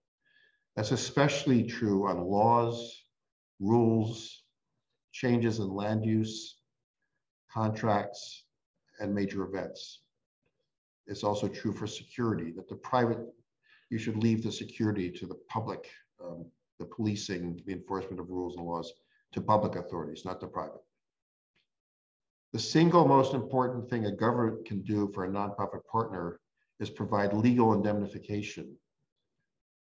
That's especially true on laws, rules, changes in land use, contracts, and major events. It's also true for security, that the private you should leave the security to the public, um, the policing, the enforcement of rules and laws to public authorities, not to private. The single most important thing a government can do for a nonprofit partner is provide legal indemnification.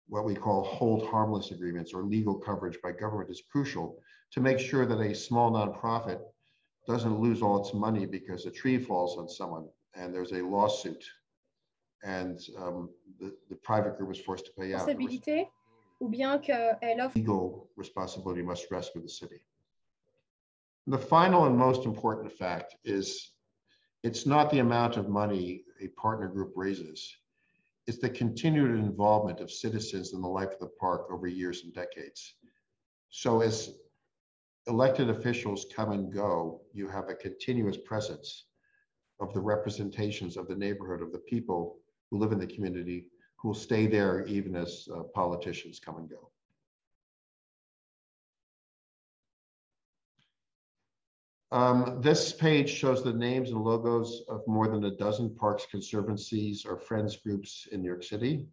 What we call hold harmless agreements or legal coverage by government is crucial to make sure that a small nonprofit doesn't lose all its money because a tree falls on someone and there's a lawsuit and um, the, the private group is forced to pay out. ou bien qu'elle offre. Legal responsibility must rest with the city. The final and most important fact is it's not the amount of money a partner group raises, it's the continued involvement of citizens in the life of the park over years and decades. So as elected officials come and go, you have a continuous presence of the representations of the neighborhood, of the people who live in the community, who will stay there even as uh, politicians come and go. Um, this page shows the names and logos of more than a dozen parks conservancies or friends groups in New York City.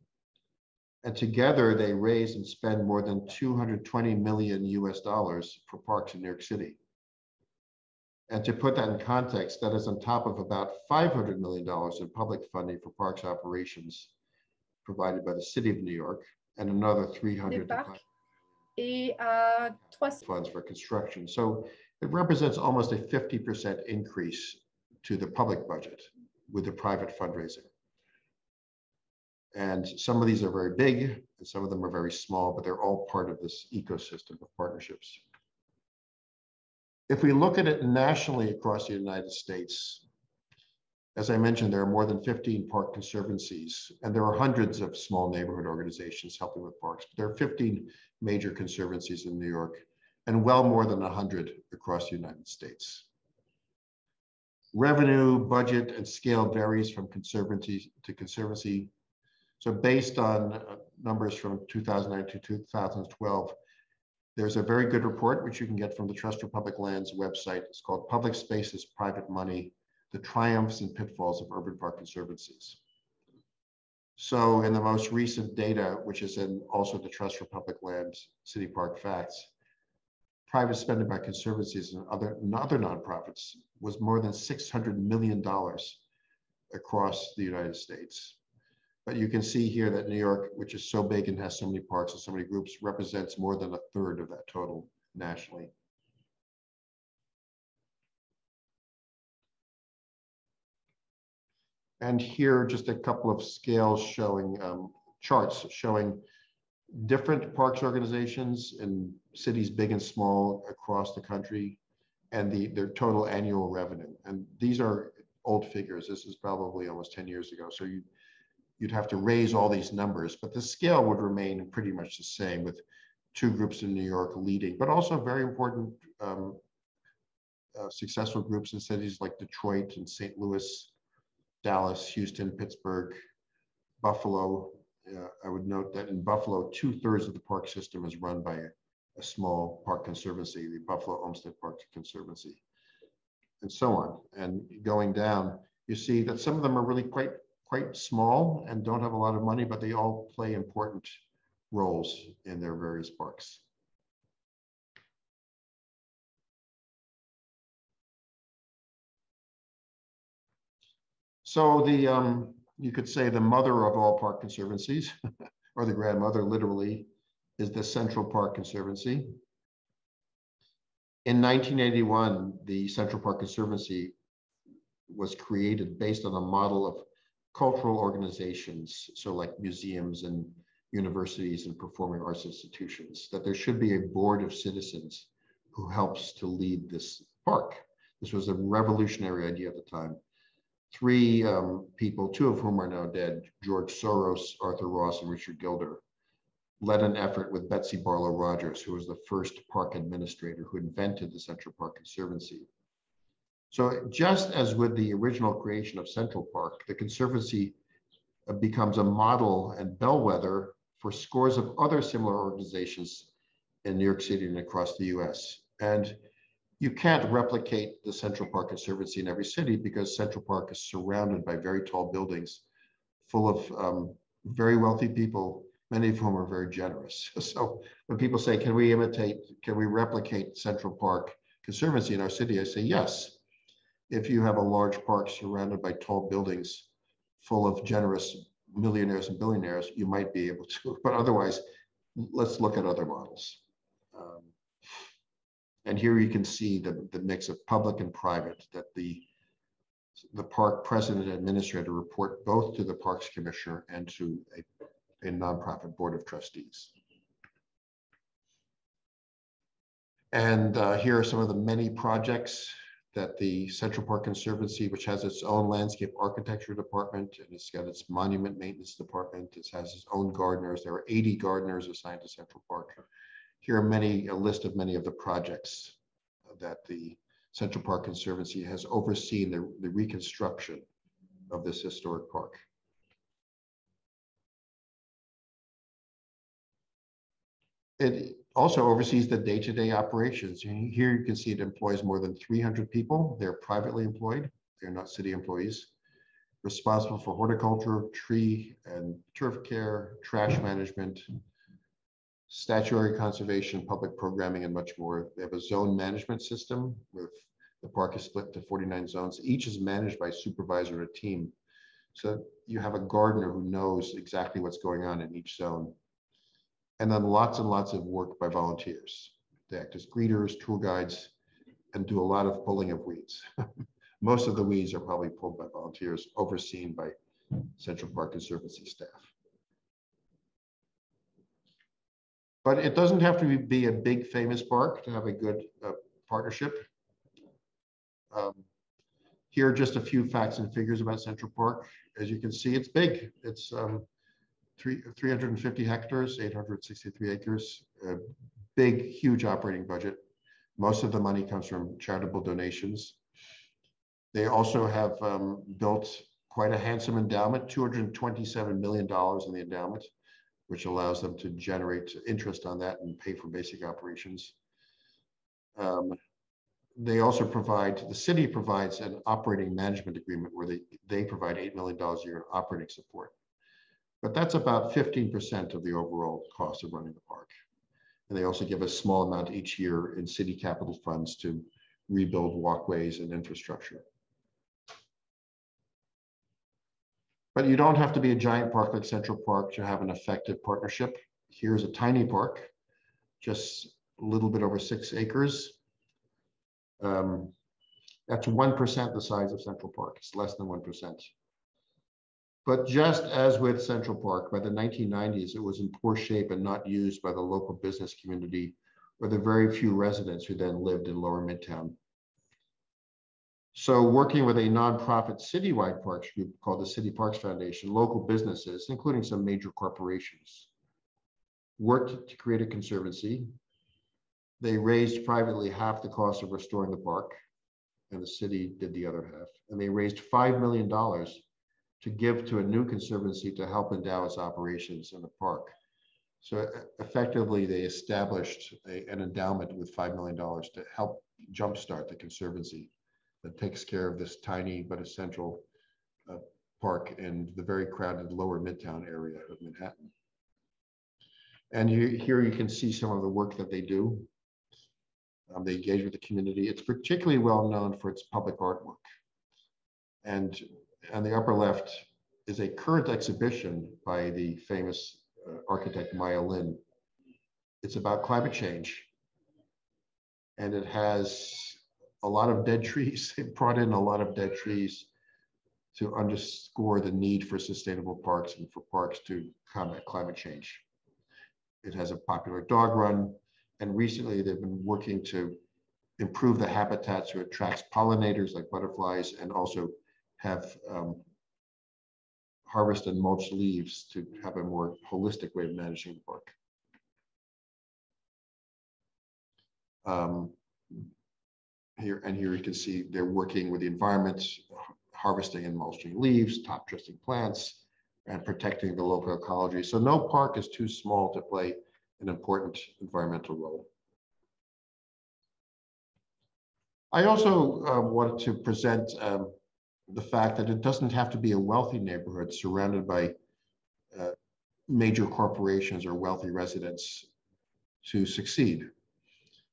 And together they raise and spend more than 220 million US dollars for parks in New York City. And to put that in context, that is on top of about $500 million in public funding for parks operations provided by the city of New York and another 300 et à 300 funds for construction. So it represents almost a 50% increase to the public budget with the private fundraising. And some of these are very big and some of them are very small, but they're all part of this ecosystem of partnerships. If we look at it nationally across the United States, as I mentioned, there are more than 15 park conservancies, and there are hundreds of small neighborhood organizations helping with parks. But there are 15 major conservancies in New York and well more than 100 across the United States. Revenue, budget, and scale varies from conservancy to conservancy. So based on uh, numbers from 2009 to 2012, there's a very good report which you can get from the Trust for Public Lands website. It's called Public Spaces, Private Money, the Triumphs and Pitfalls of Urban Park Conservancies. So in the most recent data, which is in also the Trust for Public Lands City Park Facts, private spending by conservancies and other, and other nonprofits was more than $600 million across the United States. But you can see here that New York, which is so big and has so many parks and so many groups, represents more than a third of that total nationally. And here, just a couple of scales showing um, charts showing different parks organizations in cities big and small across the country and the, their total annual revenue. And these are old figures. This is probably almost 10 years ago. So you you'd have to raise all these numbers, but the scale would remain pretty much the same with two groups in New York leading, but also very important um, uh, successful groups in cities like Detroit and St. Louis, Dallas, Houston, Pittsburgh, Buffalo. Uh, I would note that in Buffalo, two thirds of the park system is run by a, a small park conservancy, the Buffalo Olmsted Park Conservancy, and so on. And going down, you see that some of them are really quite quite small and don't have a lot of money, but they all play important roles in their various parks. So the, um, you could say the mother of all park conservancies, [LAUGHS] or the grandmother literally, is the Central Park Conservancy. In 1981, the Central Park Conservancy was created based on a model of cultural organizations, so like museums and universities and performing arts institutions, that there should be a board of citizens who helps to lead this park. This was a revolutionary idea at the time. Three um, people, two of whom are now dead, George Soros, Arthur Ross, and Richard Gilder, led an effort with Betsy Barlow Rogers, who was the first park administrator who invented the Central Park Conservancy. So just as with the original creation of Central Park, the Conservancy becomes a model and bellwether for scores of other similar organizations in New York City and across the US. And you can't replicate the Central Park Conservancy in every city because Central Park is surrounded by very tall buildings full of um, very wealthy people, many of whom are very generous. [LAUGHS] So when people say, can we imitate, can we replicate Central Park Conservancy in our city? I say, yes. If you have a large park surrounded by tall buildings full of generous millionaires and billionaires, you might be able to, [LAUGHS] but otherwise, let's look at other models. Um, and here you can see the, the mix of public and private that the the park president and administrator report both to the parks commissioner and to a, a nonprofit board of trustees. And uh, here are some of the many projects that the Central Park Conservancy, which has its own landscape architecture department and it's got its monument maintenance department, it has its own gardeners. There are 80 gardeners assigned to Central Park. Here are many, a list of many of the projects that the Central Park Conservancy has overseen the, the reconstruction of this historic park. It also oversees the day-to-day -day operations. Here you can see it employs more than 300 people. They're privately employed. They're not city employees. Responsible for horticulture, tree and turf care, trash management, statuary conservation, public programming, and much more. They have a zone management system with the park is split into 49 zones. Each is managed by a supervisor and a team. So you have a gardener who knows exactly what's going on in each zone. And then lots and lots of work by volunteers. They act as greeters, tour guides, and do a lot of pulling of weeds. [LAUGHS] Most of the weeds are probably pulled by volunteers, overseen by Central Park Conservancy staff. But it doesn't have to be a big famous park to have a good uh, partnership. Um, here are just a few facts and figures about Central Park. As you can see, it's big. It's um, three, 350 hectares, 863 acres, a big, huge operating budget. Most of the money comes from charitable donations. They also have um, built quite a handsome endowment, $227 million in the endowment, which allows them to generate interest on that and pay for basic operations. Um, they also provide, the city provides an operating management agreement where they, they provide $8 million a year in operating support. But that's about 15% of the overall cost of running the park. And they also give a small amount each year in city capital funds to rebuild walkways and infrastructure. But you don't have to be a giant park like Central Park to have an effective partnership. Here's a tiny park, just a little bit over six acres, um, that's 1% the size of Central Park. It's less than 1%. But just as with Central Park, by the 1990s, it was in poor shape and not used by the local business community or the very few residents who then lived in lower Midtown. So working with a nonprofit citywide parks group called the City Parks Foundation, local businesses, including some major corporations, worked to create a conservancy they raised privately half the cost of restoring the park, and the city did the other half. And they raised $5 million to give to a new conservancy to help endow its operations in the park. So effectively, they established a, an endowment with $5 million to help jumpstart the conservancy that takes care of this tiny but essential uh, park in the very crowded lower Midtown area of Manhattan. And you, here you can see some of the work that they do. Um, they engage with the community. It's particularly well known for its public artwork. And on the upper left is a current exhibition by the famous uh, architect Maya Lin. It's about climate change. And it has a lot of dead trees. [LAUGHS] It brought in a lot of dead trees to underscore the need for sustainable parks and for parks to combat climate change. It has a popular dog run. And recently they've been working to improve the habitat so it attracts pollinators like butterflies and also have um, harvest and mulch leaves to have a more holistic way of managing the park. Um, here and here you can see they're working with the environment, harvesting and mulching leaves, top dressing plants, and protecting the local ecology. So no park is too small to play an important environmental role. I also uh, wanted to present um, the fact that it doesn't have to be a wealthy neighborhood surrounded by uh, major corporations or wealthy residents to succeed.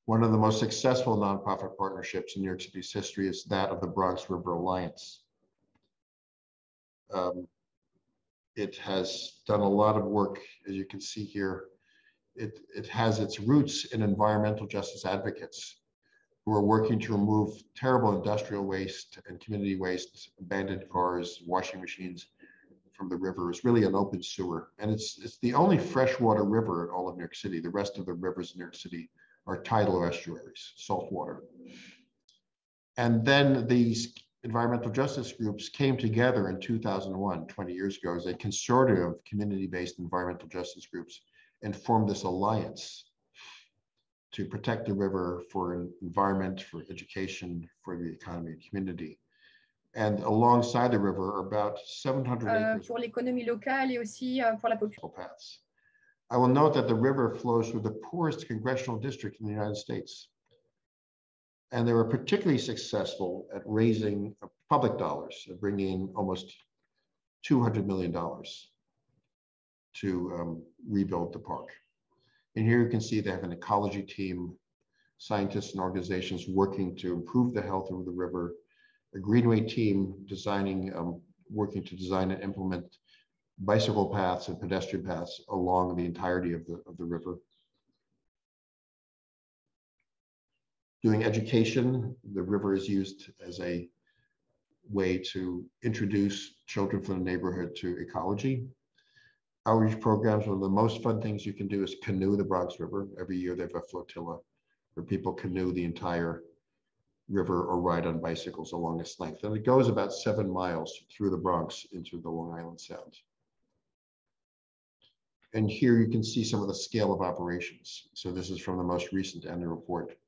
One of the most successful nonprofit partnerships in New York City's history is that of the Bronx River Alliance. Um, it has done a lot of work, as you can see here. It, it has its roots in environmental justice advocates who are working to remove terrible industrial waste and community waste, abandoned cars, washing machines from the river. It's really an open sewer. And it's, it's the only freshwater river in all of New York City. The rest of the rivers in New York City are tidal estuaries, saltwater. And then these environmental justice groups came together in 2001, 20 years ago, as a consortium of community-based environmental justice groups and formed this alliance to protect the river for an environment, for education, for the economy and community. And alongside the river are about 700 euh, acres pour l'économie locale et aussi pour la population. paths. I will note that the river flows through the poorest congressional district in the United States. And they were particularly successful at raising public dollars, bringing almost $200 million to um, rebuild the park. And here you can see they have an ecology team, scientists and organizations working to improve the health of the river, a greenway team designing, um, working to design and implement bicycle paths and pedestrian paths along the entirety of the, of the river. Doing education, the river is used as a way to introduce children from the neighborhood to ecology. Outreach programs, one of the most fun things you can do is canoe the Bronx River. Every year they have a flotilla where people canoe the entire river or ride on bicycles along its length. And it goes about seven miles through the Bronx into the Long Island Sound. And here you can see some of the scale of operations. So this is from the most recent annual report.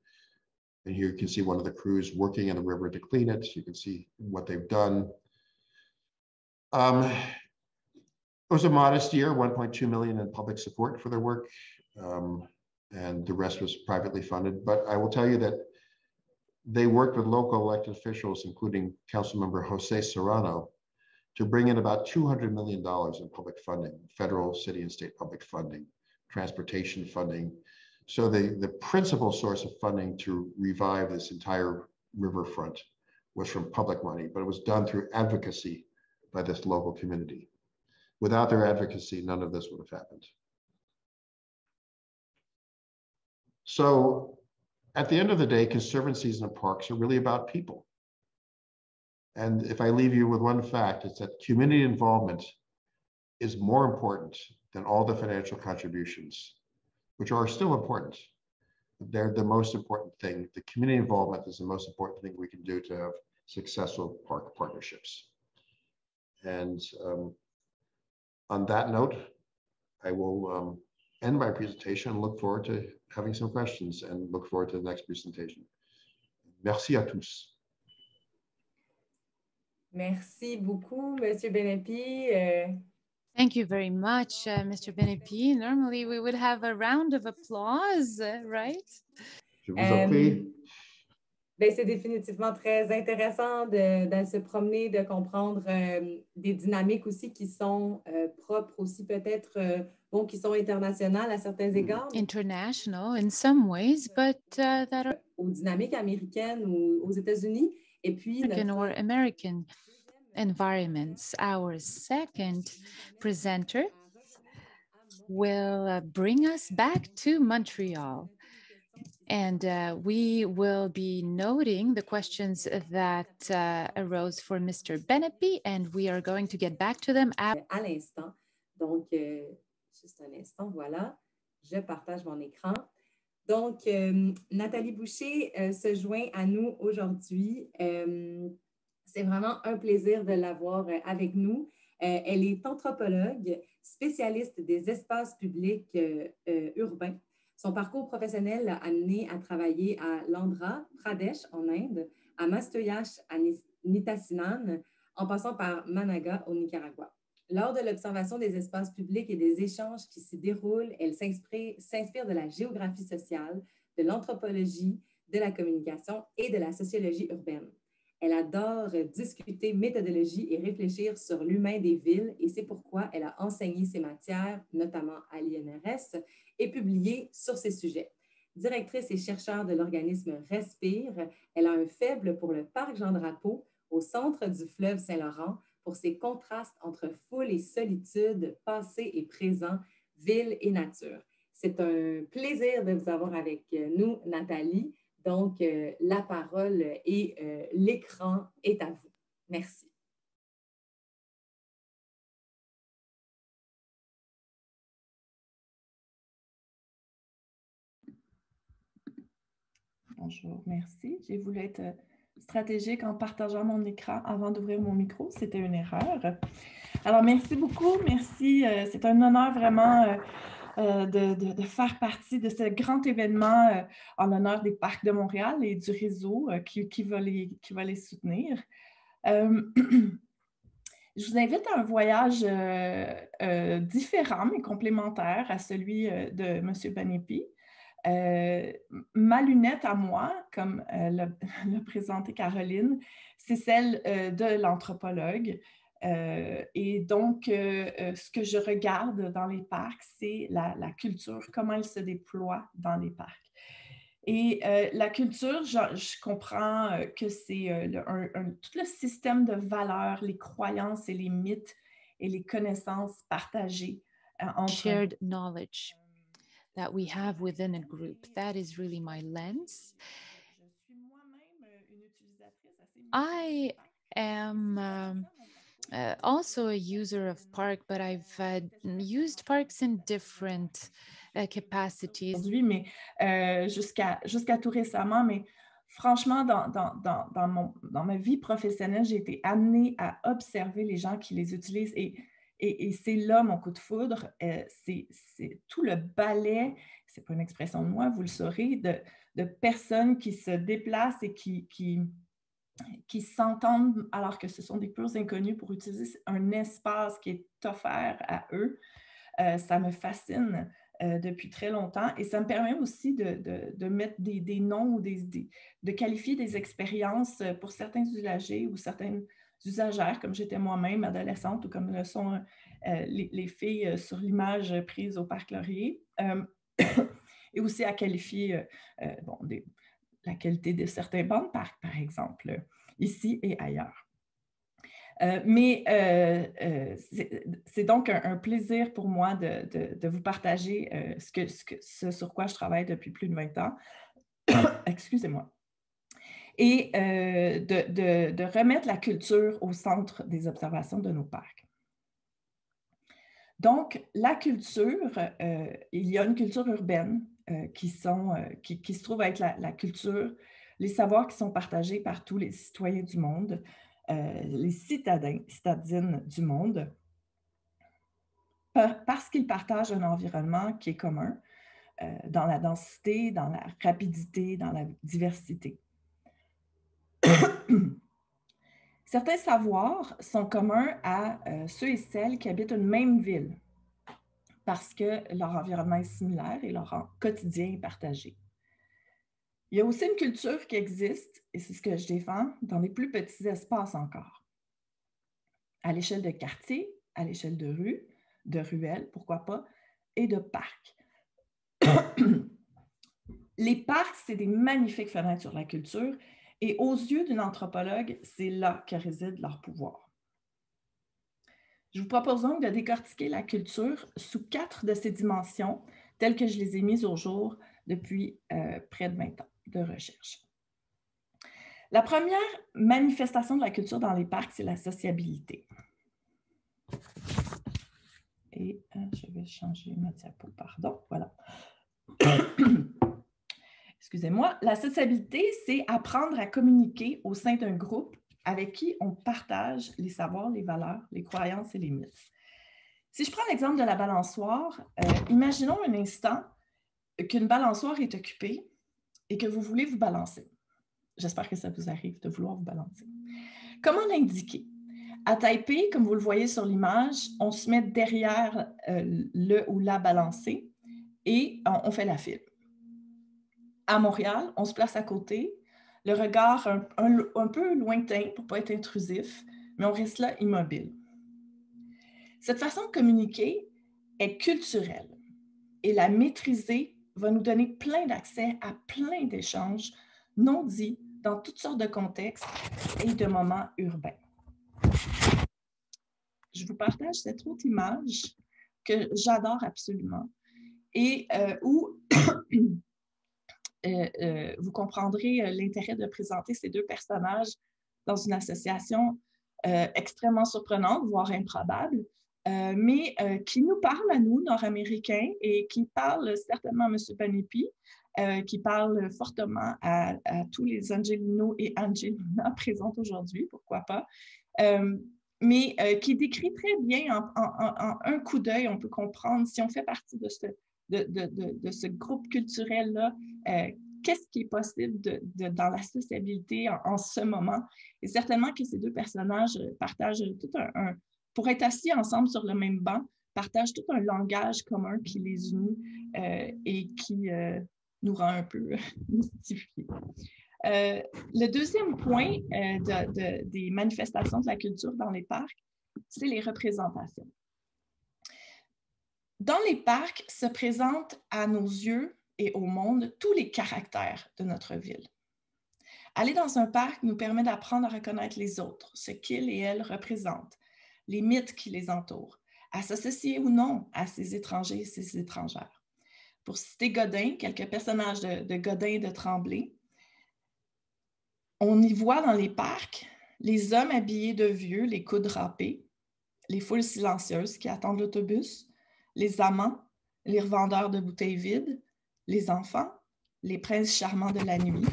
And here you can see one of the crews working in the river to clean it. You can see what they've done. Um, it was a modest year, 1.2 million in public support for their work. Um, and the rest was privately funded. But I will tell you that they worked with local elected officials, including Councilmember Jose Serrano, to bring in about $200 million in public funding, federal, city, and state public funding, transportation funding. So the, the principal source of funding to revive this entire riverfront was from public money, but it was done through advocacy by this local community. Without their advocacy, none of this would have happened. So at the end of the day, conservancies and parks are really about people. And if I leave you with one fact, it's that community involvement is more important than all the financial contributions, which are still important. They're the most important thing. The community involvement is the most important thing we can do to have successful park partnerships. And um, on that note, I will um, end my presentation and look forward to having some questions and look forward to the next presentation. Merci à tous. Merci beaucoup, Monsieur Benepe. Uh, Thank you very much, uh, Mr. Benepe. Normally, we would have a round of applause, uh, right? Je vous en prie. Ben, c'est définitivement très intéressant de, de, se promener, de comprendre euh, des dynamiques aussi qui sont euh, propres aussi peut-être, euh, bon, qui sont internationales à certains égards. International in some ways, but uh, that are aux dynamiques américaines ou aux États-Unis. Et puis, American or American environments. Our second presenter will uh, bring us back to Montreal. And uh, we will be noting the questions that uh, arose for Mr. Benepi, and we are going to get back to them à l'instant. Donc, euh, juste un instant, voilà. Je partage mon écran. Donc, euh, Nathalie Boucher euh, se joint à nous aujourd'hui. Euh, c'est vraiment un plaisir de l'avoir euh, avec nous. Euh, elle est anthropologue, spécialiste des espaces publics urbains. Son parcours professionnel l'a amené à travailler à Landra, Pradesh, en Inde, à Mastoyash, à Nitasinan, en passant par Managa, au Nicaragua. Lors de l'observation des espaces publics et des échanges qui s'y déroulent, elle s'inspire de la géographie sociale, de l'anthropologie, de la communication et de la sociologie urbaine. Elle adore discuter méthodologie et réfléchir sur l'humain des villes et c'est pourquoi elle a enseigné ces matières, notamment à l'INRS, et publié sur ces sujets. Directrice et chercheur de l'organisme Respire, elle a un faible pour le parc Jean-Drapeau au centre du fleuve Saint-Laurent pour ses contrastes entre foule et solitude, passé et présent, ville et nature. C'est un plaisir de vous avoir avec nous, Nathalie. Donc, euh, la parole et euh, l'écran est à vous. Merci. Bonjour, merci. J'ai voulu être euh, stratégique en partageant mon écran avant d'ouvrir mon micro. C'était une erreur. Alors, merci beaucoup. Merci. C'est un honneur vraiment euh, de, faire partie de ce grand événement euh, en l'honneur des parcs de Montréal et du réseau euh, qui, qui, va les, qui va les soutenir. [CLEARS THROAT] Je vous invite à un voyage différent mais complémentaire à celui de M. Banepi. Ma lunette à moi, comme l'a [LAUGHS] présenté Caroline, c'est celle de l'anthropologue. Euh, et donc, euh, euh, ce que je regarde dans les parcs, c'est la, culture, comment elle se déploie dans les parcs. Et la culture, je, comprends que c'est tout le système de valeurs, les croyances et les mythes et les connaissances partagées entre shared that we have within a group. That is really my lens. I am um, uh, also a user of Park, but I've uh, used Parks in different uh, capacities. Mais euh, jusqu'à jusqu'à tout récemment, franchement, dans, dans, dans, dans ma vie professionnelle, j'ai été amenée à observer les gens qui les utilisent et, et, c'est là mon coup de foudre. Euh, c'est tout le balai, c'est pas une expression de moi, vous le saurez, de, personnes qui se déplacent et qui s'entendent alors que ce sont des purs inconnus pour utiliser un espace qui est offert à eux. Euh, ça me fascine euh, depuis très longtemps et ça me permet aussi de, mettre des, noms ou des, de qualifier des expériences pour certains usagers ou certaines comme j'étais moi-même adolescente ou comme le sont euh, les, filles sur l'image prise au Parc Laurier. [COUGHS] et aussi à qualifier la qualité de certains bancs parcs, par exemple, ici et ailleurs. Euh, mais euh, euh, c'est donc un, plaisir pour moi de, vous partager ce, que, ce, sur quoi je travaille depuis plus de 20 ans. [COUGHS] Excusez-moi. Et de, de, remettre la culture au centre des observations de nos parcs. Donc, la culture, il y a une culture urbaine euh, qui, euh, se trouvent avec la, la, culture, les savoirs qui sont partagés par tous les citoyens du monde, euh, les citadins, citadines du monde, parce qu'ils partagent un environnement qui est commun dans la densité, dans la rapidité, dans la diversité. [CLEARS THROAT] Certains savoirs sont communs à ceux et celles qui habitent une même ville parce que leur environnement est similaire et leur quotidien est partagé. Il y a aussi une culture qui existe, et c'est ce que je défends, dans des plus petits espaces encore. À l'échelle de quartier, à l'échelle de rue, de ruelles, pourquoi pas, et de parcs. [CLEARS THROAT] Les parcs, c'est des magnifiques fenêtres sur la culture, et aux yeux d'une anthropologue, c'est là que réside leur pouvoir. Je vous propose donc de décortiquer la culture sous quatre de ces dimensions telles que je les ai mises au jour depuis euh, près de 20 ans de recherche. La première manifestation de la culture dans les parcs, c'est la sociabilité. Et euh, je vais changer ma diapo, pardon. Voilà. Excusez-moi. La sociabilité, c'est apprendre à communiquer au sein d'un groupe avec qui on partage les savoirs, les valeurs, les croyances et les mythes. Si je prends l'exemple de la balançoire, euh, imaginons un instant qu'une balançoire est occupée et que vous voulez vous balancer. J'espère que ça vous arrive de vouloir vous balancer. Comment l'indiquer? À Taipei, comme vous le voyez sur l'image, on se met derrière euh, le ou la balancée et on, on fait la file. À Montréal, on se place à côté le regard un, peu lointain pour ne pas être intrusif, mais on reste là immobile. Cette façon de communiquer est culturelle et la maîtriser va nous donner plein d'accès à plein d'échanges non dits dans toutes sortes de contextes et de moments urbains. Je vous partage cette autre image que j'adore absolument et euh, où [CLEARS THROAT] vous comprendrez l'intérêt de présenter ces deux personnages dans une association extrêmement surprenante, voire improbable, mais qui nous parle à nous, Nord-Américains, et qui parle certainement à M. Panepi, qui parle fortement à, tous les Angelino et Angelina [LAUGHS] présents aujourd'hui, pourquoi pas, mais qui décrit très bien en un coup d'œil, on peut comprendre, si on fait partie de ce, de, ce groupe culturel-là, euh, qu'est-ce qui est possible dans la sociabilité en, ce moment? Et certainement que ces deux personnages partagent tout un, pour être assis ensemble sur le même banc, partagent tout un langage commun qui les unit euh, et qui euh, nous rend un peu [LAUGHS] mystifiés. le deuxième point des manifestations de la culture dans les parcs, c'est les représentations. Dans les parcs se présentent à nos yeux et au monde tous les caractères de notre ville. Aller dans un parc nous permet d'apprendre à reconnaître les autres, ce qu'ils et elles représentent, les mythes qui les entourent, à s'associer ou non à ces étrangers et ces étrangères. Pour citer Godin, quelques personnages de, Godin et de Tremblay, on y voit dans les parcs les hommes habillés de vieux, les coudes râpés, les foules silencieuses qui attendent l'autobus, les amants, les revendeurs de bouteilles vides, les enfants, les princes charmants de la nuit,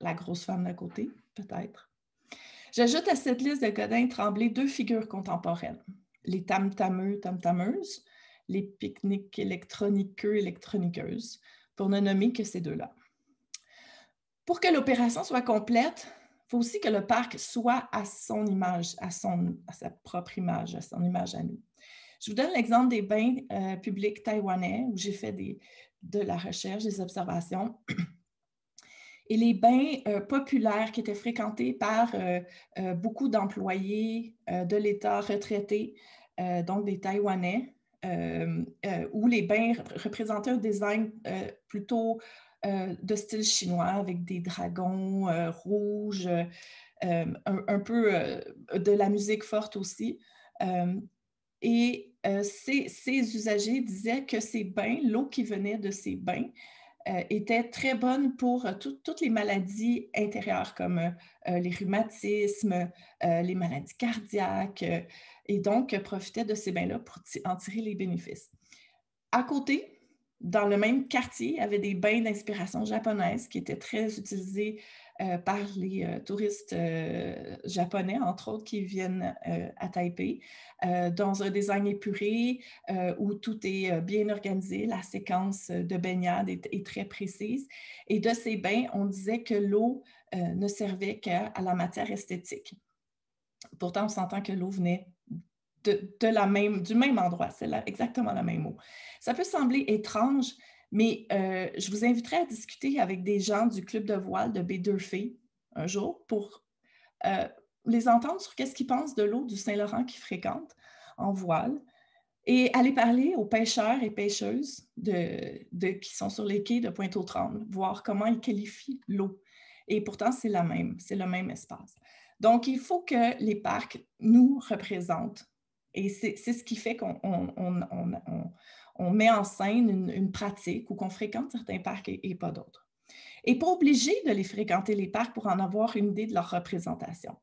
la grosse femme d'à côté, peut-être. J'ajoute à cette liste de Godin Tremblay deux figures contemporaines, les tam-tameux, tam-tameuses, les pique-niques électroniqueux, électroniqueuses, pour ne nommer que ces deux-là. Pour que l'opération soit complète, il faut aussi que le parc soit à son image, à, son, à sa propre image, à son image à nous. Je vous donne l'exemple des bains euh, publics taïwanais où j'ai fait de la recherche, des observations. Et les bains euh, populaires qui étaient fréquentés par euh, beaucoup d'employés de l'État retraités, donc des Taïwanais, où les bains représentaient un design plutôt de style chinois avec des dragons rouges, un, peu de la musique forte aussi. Et euh, ces, usagers disaient que ces bains, l'eau qui venait de ces bains, euh, était très bonne pour euh, toutes les maladies intérieures comme les rhumatismes, les maladies cardiaques, et donc profitaient de ces bains-là pour en tirer les bénéfices. À côté, dans le même quartier, il y avait des bains d'inspiration japonaise qui étaient très utilisés euh, par les euh, touristes euh, japonais, entre autres, qui viennent à Taipei, dans un design épuré où tout est bien organisé, la séquence de baignade est, très précise. Et de ces bains, on disait que l'eau ne servait qu'à la matière esthétique. Pourtant, on s'entend que l'eau venait de, la même, du même endroit, c'est exactement la même eau. Ça peut sembler étrange, mais euh, je vous inviterai à discuter avec des gens du club de voile de Baie un jour pour euh, les entendre sur qu'est-ce qu'ils pensent de l'eau du Saint-Laurent qu'ils fréquentent en voile et aller parler aux pêcheurs et pêcheuses qui sont sur les quais de Pointe-aux-Trembles, voir comment ils qualifient l'eau. Et pourtant, c'est la même, c'est le même espace. Donc, il faut que les parcs nous représentent. Et c'est ce qui fait qu'on on met en scène une, pratique ou qu'on fréquente certains parcs et, pas d'autres. Et pas obligé de les fréquenter les parcs pour en avoir une idée de leur représentation.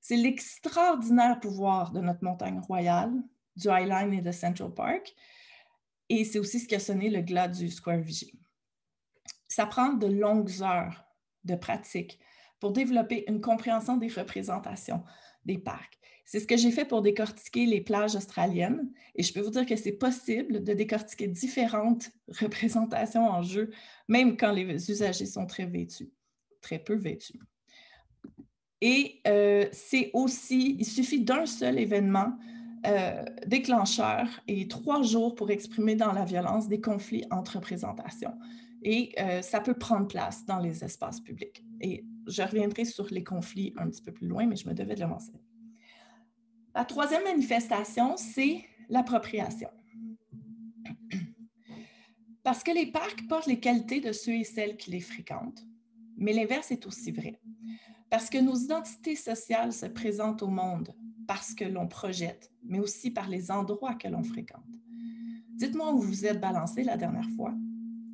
C'est l'extraordinaire pouvoir de notre montagne royale, du Highline et de Central Park, et c'est aussi ce qui a sonné le glas du Square Vigie. Ça prend de longues heures de pratique pour développer une compréhension des représentations des parcs. C'est ce que j'ai fait pour décortiquer les plages australiennes et je peux vous dire que c'est possible de décortiquer différentes [LAUGHS] représentations en jeu, même quand les usagers sont très vêtus, très peu vêtus. Et euh, c'est aussi, il suffit d'un seul événement euh, déclencheur et trois jours pour exprimer dans la violence des conflits entre représentations. Et euh, ça peut prendre place dans les espaces publics. Et je reviendrai sur les conflits un petit peu plus loin, mais je me devais de le mentionner. La troisième manifestation, c'est l'appropriation. Parce que les parcs portent les qualités de ceux et celles qui les fréquentent, mais l'inverse est aussi vrai. Parce que nos identités sociales se présentent au monde parce que l'on projette, mais aussi par les endroits que l'on fréquente. Dites-moi où vous êtes balancé la dernière fois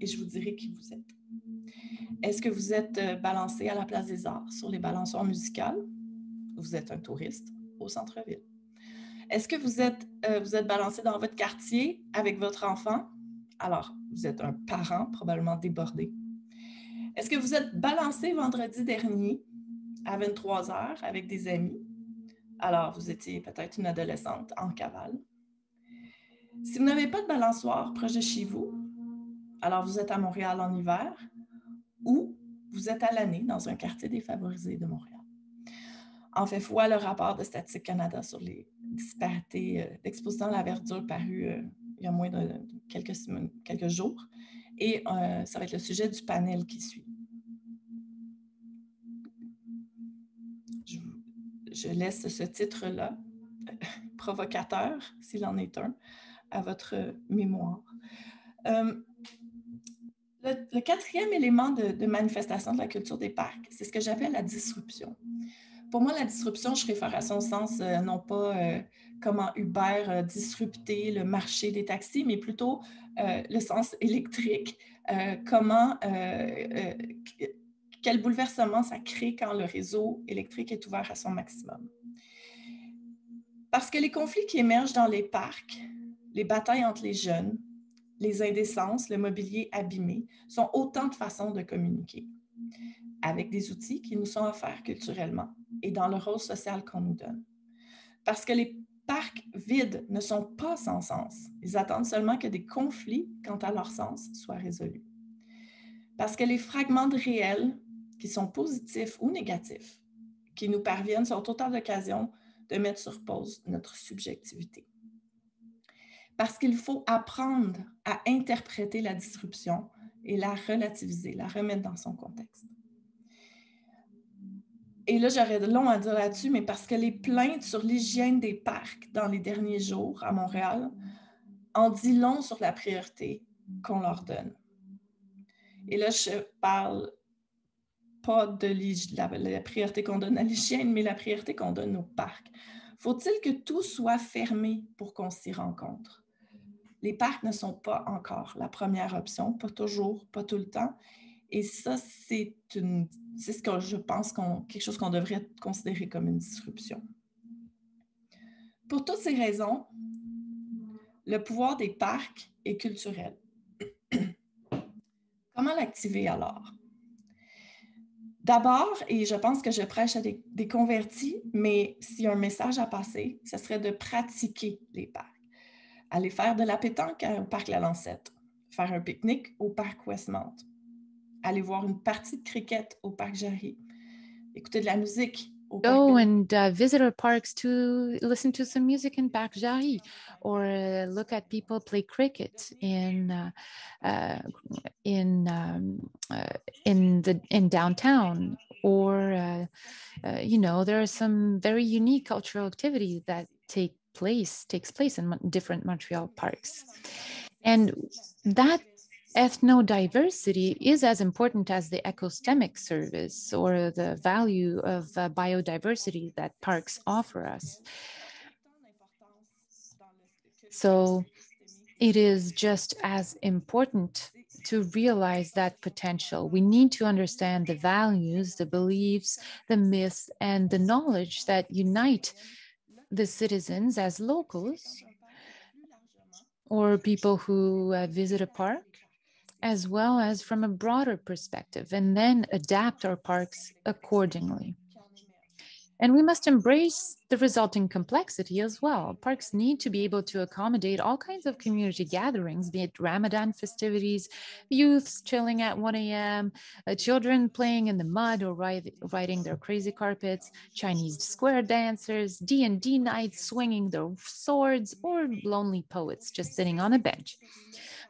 et je vous dirai qui vous êtes. Est-ce que vous êtes euh, balancé à la place des arts sur les balançoires musicales? Vous êtes un touriste au centre-ville. Est-ce que vous êtes, euh, êtes balancé dans votre quartier avec votre enfant? Alors, vous êtes un parent probablement débordé. Est-ce que vous êtes balancé vendredi dernier à 23 heures avec des amis? Alors, vous étiez peut-être une adolescente en cavale. Si vous n'avez pas de balançoire proche de chez vous, alors vous êtes à Montréal en hiver ou vous êtes à l'année dans un quartier défavorisé de Montréal. En fait, foi le rapport de Statistique Canada sur les disparités euh, d'exposition à la verdure paru euh, il y a moins de quelques, semaines, quelques jours. Et euh, ça va être le sujet du panel qui suit. Je, laisse ce titre-là, [LAUGHS] provocateur, s'il en est un, à votre mémoire. Le, quatrième élément de, manifestation de la culture des parcs, c'est ce que j'appelle la disruption. Pour moi, la disruption, je réfère à son sens, euh, non pas euh, comment Uber a disrupté le marché des taxis, mais plutôt euh, le sens [LAUGHS] électrique, comment, quel bouleversement ça crée quand le réseau électrique est ouvert à son maximum. Parce que les conflits qui émergent dans les parcs, les batailles entre les jeunes, les indécences, le mobilier abîmé sont autant de façons de communiquer avec des outils qui nous sont offerts culturellement et dans le rôle social qu'on nous donne. Parce que les parcs vides ne sont pas sans sens. Ils attendent seulement que des conflits quant à leur sens soient résolus. Parce que les fragments de réel, qui sont positifs ou négatifs, qui nous parviennent, sont autant d'occasions de mettre sur pause notre subjectivité parce qu'il faut apprendre à interpréter la disruption et la relativiser, la remettre dans son contexte. Et là, j'aurais de long à dire là-dessus, mais parce que les plaintes sur l'hygiène des parcs dans les derniers jours à Montréal en dit long sur la priorité qu'on leur donne. Et là, je parle pas de la, la priorité qu'on donne à l'hygiène, mais la priorité qu'on donne aux parcs. Faut-il que tout soit fermé pour qu'on s'y rencontre? les parcs ne sont pas encore la première option, pas toujours, pas tout le temps. Et ça, c'est ce que je pense qu'on, quelque chose qu'on devrait considérer comme une disruption. Pour toutes ces raisons, le pouvoir des parcs est culturel. [CLEARS THROAT] Comment l'activer alors? D'abord, et je pense que je prêche à des, des convertis, mais s'il y a un message à passer, ce serait de pratiquer les parcs aller faire de la pétanque au parc La Lancette, faire un pique-nique au parc Westmount, aller voir une partie de cricket au parc Jarry, écouter de la musique Go and uh, visit our parks to listen to some music in Parc Jarry or uh, look at people play cricket in uh, uh in um, uh, in the in downtown or uh, you know there are some very unique cultural activities that take place takes place in different Montreal parks. And that ethnodiversity is as important as the ecosystemic service or the value of uh, biodiversity that parks offer us. So it is just as important to realize that potential. We need to understand the values, the beliefs, the myths, and the knowledge that unite the citizens as locals or people who uh, visit a park, as well as from a broader perspective, and then adapt our parks accordingly. And we must embrace the resulting complexity as well. Parks need to be able to accommodate all kinds of community gatherings, be it Ramadan festivities, youths chilling at 1 a.m., uh, children playing in the mud or ride, riding their crazy carpets, Chinese square dancers, D&D nights swinging their swords, or lonely poets just sitting on a bench.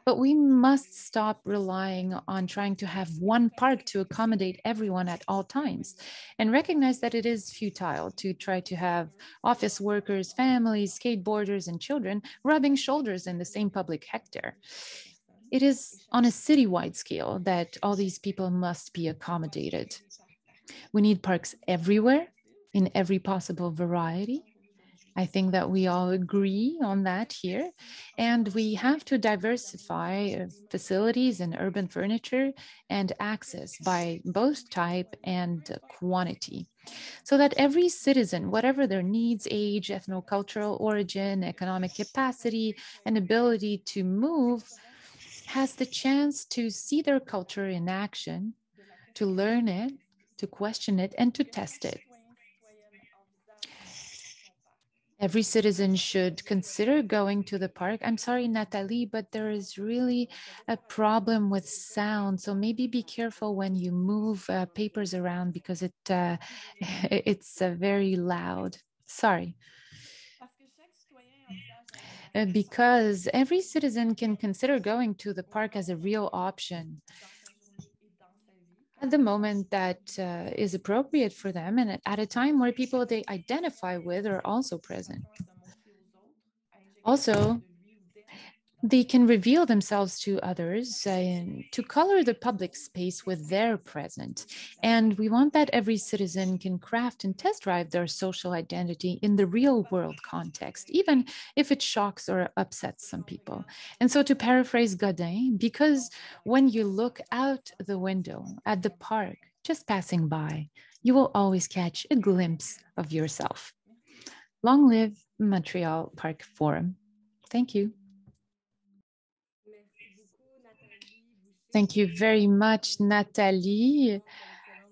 But we must stop relying on trying to have one park to accommodate everyone at all times and recognize that it is futile to try to have office workers, families, skateboarders, and children rubbing shoulders in the same public hectare. It is on a citywide scale that all these people must be accommodated. We need parks everywhere in every possible variety. I think that we all agree on that here. And we have to diversify uh, facilities and urban furniture and access by both type and quantity so that every citizen, whatever their needs, age, ethnocultural origin, economic capacity, and ability to move, has the chance to see their culture in action, to learn it, to question it, and to test it. Every citizen should consider going to the park. I'm sorry, Nathalie, but there is really a problem with sound. So maybe be careful when you move uh, papers around because it uh, [LAUGHS] it's uh, very loud. Sorry. Uh, because every citizen can consider going to the park as a real option at the moment that uh, is appropriate for them and at a time where people they identify with are also present. Also, they can reveal themselves to others and to color the public space with their present. And we want that every citizen can craft and test drive their social identity in the real world context, even if it shocks or upsets some people. And so, to paraphrase Godin, because when you look out the window at the park, just passing by, you will always catch a glimpse of yourself. Long live Montreal Park Forum. Thank you. Thank you very much, Nathalie.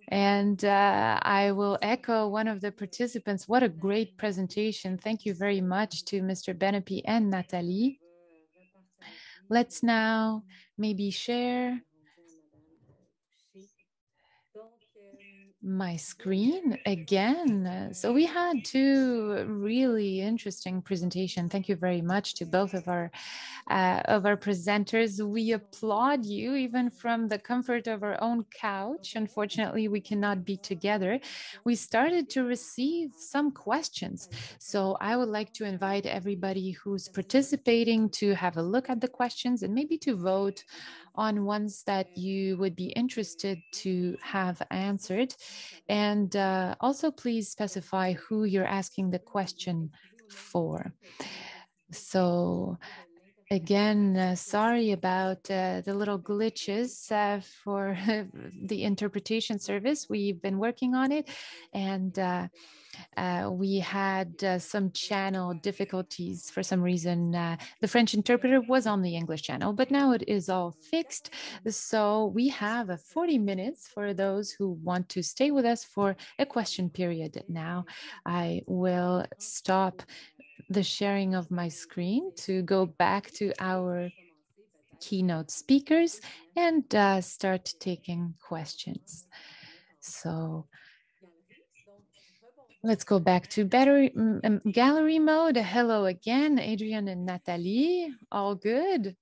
And uh, I will echo one of the participants. What a great presentation. Thank you very much to Mr. Benepe and Nathalie. Let's now maybe share my screen again. So we had two really interesting presentation. Thank you very much to both of our uh, of our presenters. We applaud you even from the comfort of our own couch. Unfortunately, we cannot be together. We started to receive some questions. So I would like to invite everybody who's participating to have a look at the questions and maybe to vote on ones that you would be interested to have answered. And uh, also please specify who you're asking the question for. So again, uh, sorry about uh, the little glitches uh, for [LAUGHS] the interpretation service. We've been working on it and uh, uh, we had uh, some channel difficulties for some reason. The French interpreter was on the English channel, but now it is all fixed. So we have 40 minutes for those who want to stay with us for a question period. Now I will stop the sharing of my screen to go back to our keynote speakers and uh, start taking questions. So Let's go back to battery um, gallery mode. Hello again, Adrian and Nathalie. All good?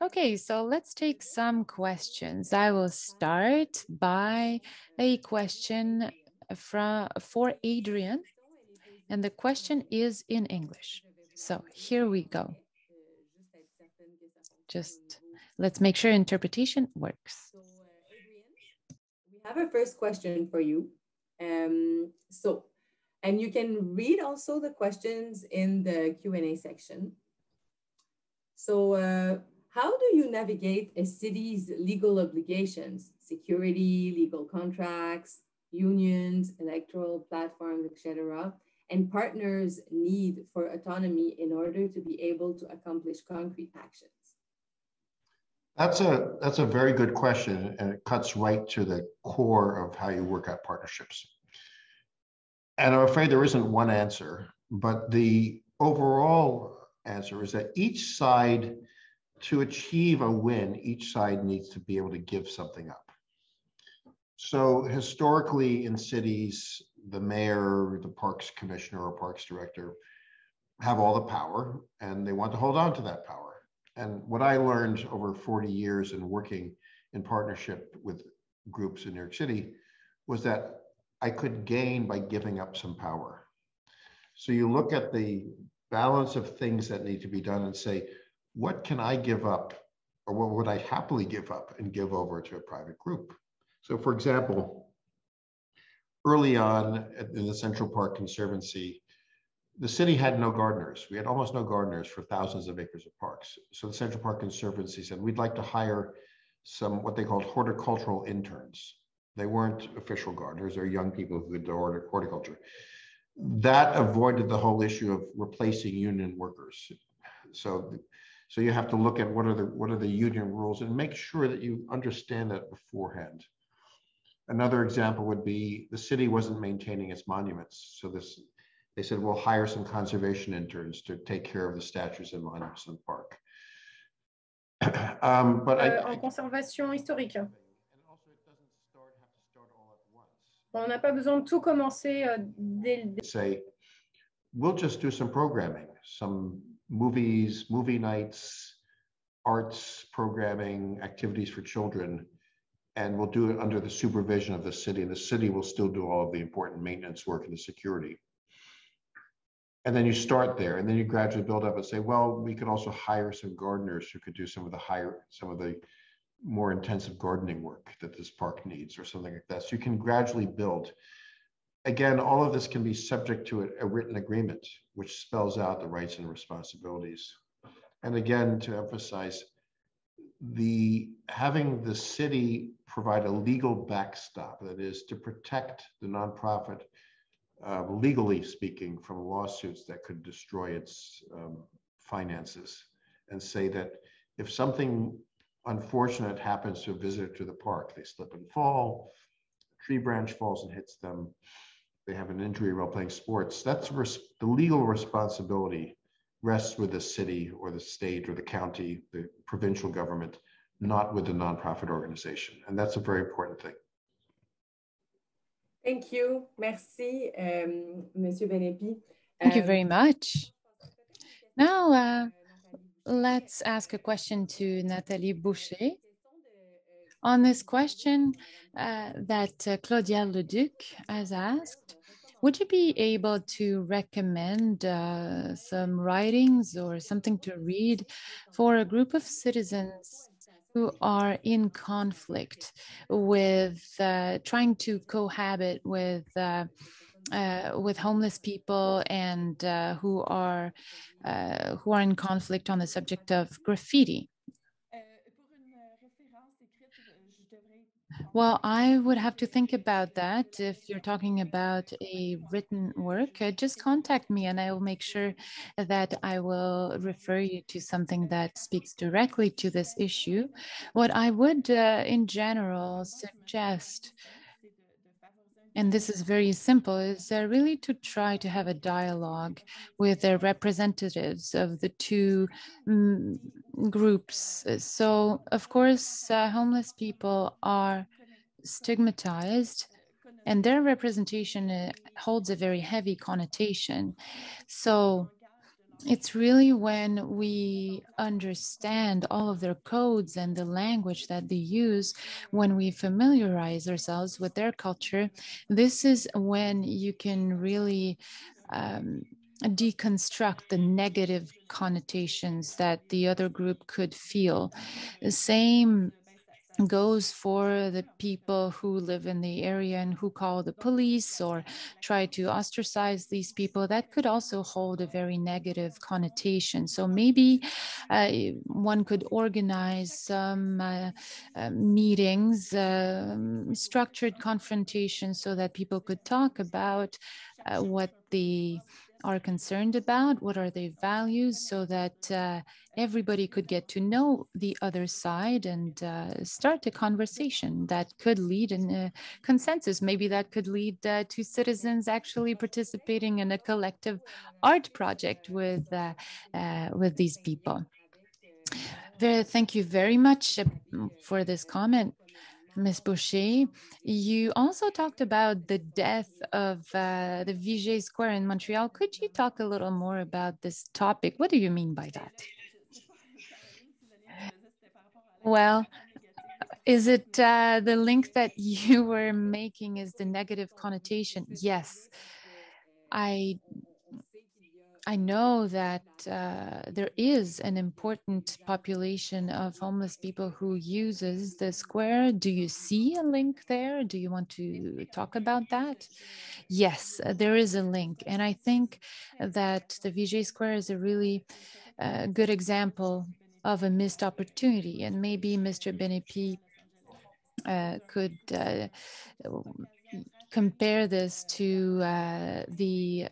Okay, so let's take some questions. I will start by a question from for Adrian, and the question is in English. So here we go. Just let's make sure interpretation works. We have a first question for you. Um, so, and you can read also the questions in the Q&A section. So uh, how do you navigate a city's legal obligations, security, legal contracts, unions, electoral platforms, etc., and partners' need for autonomy in order to be able to accomplish concrete actions? That's a that's a very good question, and it cuts right to the core of how you work out partnerships. And I'm afraid there isn't one answer, but the overall answer is that each side, to achieve a win, each side needs to be able to give something up. So historically in cities, the mayor, the parks commissioner or parks director have all the power and they want to hold on to that power. And what I learned over 40 years in working in partnership with groups in New York City was that I could gain by giving up some power. So you look at the balance of things that need to be done and say, what can I give up or what would I happily give up and give over to a private group? So for example, early on in the Central Park Conservancy, the city had no gardeners. We had almost no gardeners for thousands of acres of parks. So the Central Park Conservancy said, we'd like to hire some what they called horticultural interns. They weren't official gardeners, they're young people who could do horticulture. That avoided the whole issue of replacing union workers. So, so you have to look at what are the what are the union rules and make sure that you understand that beforehand. Another example would be the city wasn't maintaining its monuments. So this they said, we'll hire some conservation interns to take care of the statues and monuments in the park. [CLEARS THROAT] um, but euh, I, en conservation historique. On n'a pas besoin de tout commencer euh, dès le say, we'll just do some programming, some movies, movie nights, arts programming, activities for children, and we'll do it under the supervision of the city. And the city will still do all of the important maintenance work and the security. And then you start there, and then you gradually build up and say, well, we could also hire some gardeners who could do some of the higher, some of the more intensive gardening work that this park needs or something like that. So you can gradually build. Again, all of this can be subject to a, a written agreement, which spells out the rights and responsibilities. And again, to emphasize, the having the city provide a legal backstop, that is to protect the nonprofit, uh, legally speaking, from lawsuits that could destroy its um, finances, and say that if something unfortunate happens to a visitor to the park. They slip and fall, a tree branch falls and hits them. They have an injury while playing sports. That's the legal responsibility rests with the city or the state or the county, the provincial government, not with the nonprofit organization. And that's a very important thing. Thank you. Merci, um, Monsieur Benepe. Thank you very um, much. Now, uh, let's ask a question to Nathalie Boucher. On this question uh, that uh, Claudia Leduc has asked, would you be able to recommend uh, some writings or something to read for a group of citizens who are in conflict with uh, trying to cohabit with uh, uh, with homeless people and uh, who are uh, who are in conflict on the subject of graffiti. Well, I would have to think about that. If you're talking about a written work, uh, just contact me and I will make sure that I will refer you to something that speaks directly to this issue. What I would, uh, in general, suggest and this is very simple, is uh, really to try to have a dialogue with the representatives of the two mm, groups. So, of course, uh, homeless people are stigmatized and their representation uh, holds a very heavy connotation. So, it's really when we understand all of their codes and the language that they use, when we familiarize ourselves with their culture, this is when you can really um, deconstruct the negative connotations that the other group could feel. The same goes for the people who live in the area and who call the police or try to ostracize these people, that could also hold a very negative connotation. So maybe uh, one could organize some uh, uh, meetings, um, structured confrontations so that people could talk about uh, what the are concerned about, what are their values, so that uh, everybody could get to know the other side and uh, start a conversation that could lead in a consensus. Maybe that could lead uh, to citizens actually participating in a collective art project with uh, uh, with these people. Vera, Thank you very much uh, for this comment. Ms. Boucher, you also talked about the death of uh, the Viger Square in Montreal. Could you talk a little more about this topic? What do you mean by that? Well, is it uh, the link that you were making is the negative connotation? Yes. I I know that uh, there is an important population of homeless people who uses the square. Do you see a link there? Do you want to talk about that? Yes, uh, there is a link. And I think that the Viger Square is a really uh, good example of a missed opportunity. And maybe Mr. Benepe uh, could uh, compare this to uh, the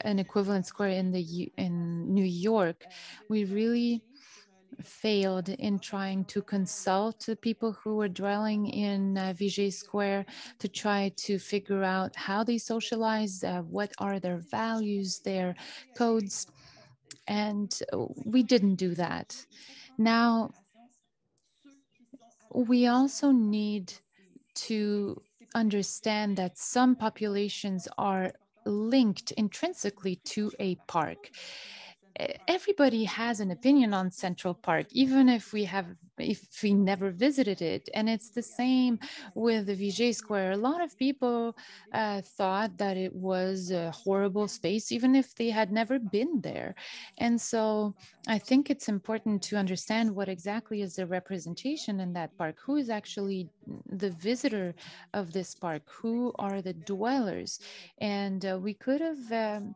an equivalent square in the in New York, we really failed in trying to consult the people who were dwelling in uh, Viger Square to try to figure out how they socialize, uh, what are their values, their codes, and we didn't do that. Now, we also need to understand that some populations are linked intrinsically to a park everybody has an opinion on Central Park, even if we have if we never visited it. And it's the same with the Viger Square. A lot of people uh, thought that it was a horrible space, even if they had never been there. And so I think it's important to understand what exactly is the representation in that park. Who is actually the visitor of this park? Who are the dwellers? And uh, we could have. Um,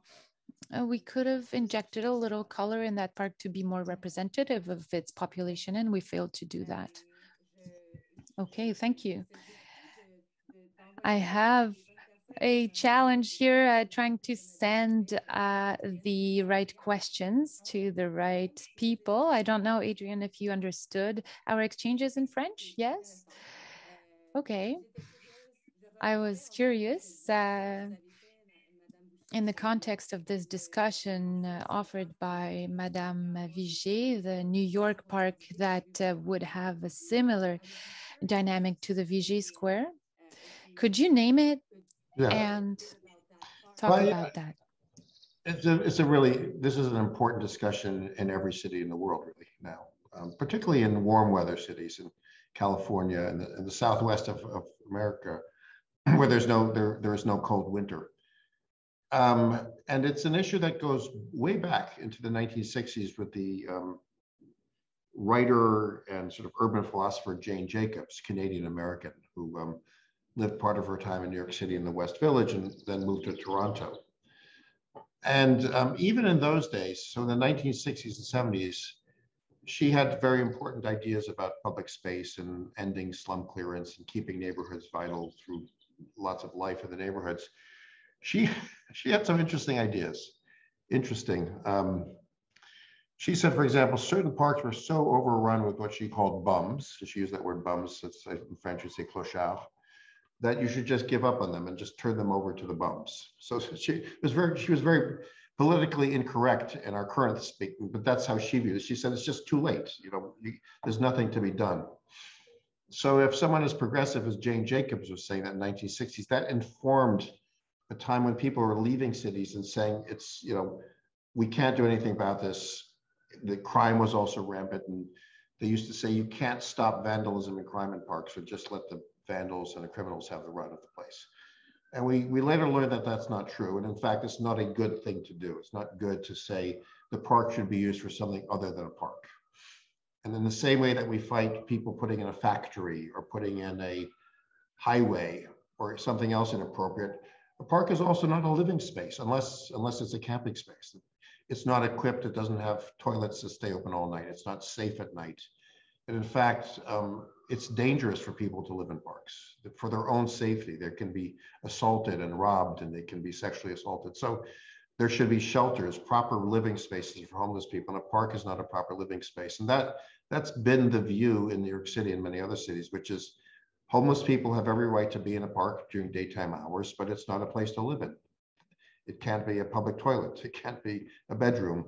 uh, we could have injected a little color in that park to be more representative of its population, and we failed to do that. Okay, thank you. I have a challenge here uh, trying to send uh, the right questions to the right people. I don't know, Adrian, if you understood our exchanges in French. Yes? Okay. I was curious. Uh, in the context of this discussion uh, offered by Madame Viger, the New York park that uh, would have a similar dynamic to the Viger Square. Could you name it yeah. and talk well, about that? It's a, it's a really, this is an important discussion in every city in the world really now, um, particularly in warm weather cities in California and the, and the Southwest of, of America, [CLEARS THROAT] where there's no, there, there is no cold winter. Um, and it's an issue that goes way back into the 1960s with the um, writer and sort of urban philosopher Jane Jacobs, Canadian American, who um, lived part of her time in New York City in the West Village and then moved to Toronto. And um, even in those days, so in the 1960s and 70s, she had very important ideas about public space and ending slum clearance and keeping neighborhoods vital through lots of life in the neighborhoods she she had some interesting ideas. Interesting. Um, she said, for example, certain parks were so overrun with what she called bums. She used that word bums. It's in French, you say clochard. That you should just give up on them and just turn them over to the bums. So [LAUGHS] she was very she was very politically incorrect in our current speaking, but that's how she viewed it. She said it's just too late. You know, you, there's nothing to be done. So if someone as progressive as Jane Jacobs was saying that in the 1960s, that informed a time when people were leaving cities and saying it's you know we can't do anything about this. The crime was also rampant and they used to say you can't stop vandalism and crime in parks so just let the vandals and the criminals have the run of the place. And we, we later learned that that's not true and in fact it's not a good thing to do. It's not good to say the park should be used for something other than a park. And in the same way that we fight people putting in a factory or putting in a highway or something else inappropriate a park is also not a living space unless unless it's a camping space. It's not equipped. It doesn't have toilets to stay open all night. It's not safe at night. And in fact, um, it's dangerous for people to live in parks for their own safety. They can be assaulted and robbed, and they can be sexually assaulted. So there should be shelters, proper living spaces for homeless people. And a park is not a proper living space. And that that's been the view in New York City and many other cities, which is Homeless people have every right to be in a park during daytime hours, but it's not a place to live in. It can't be a public toilet. It can't be a bedroom.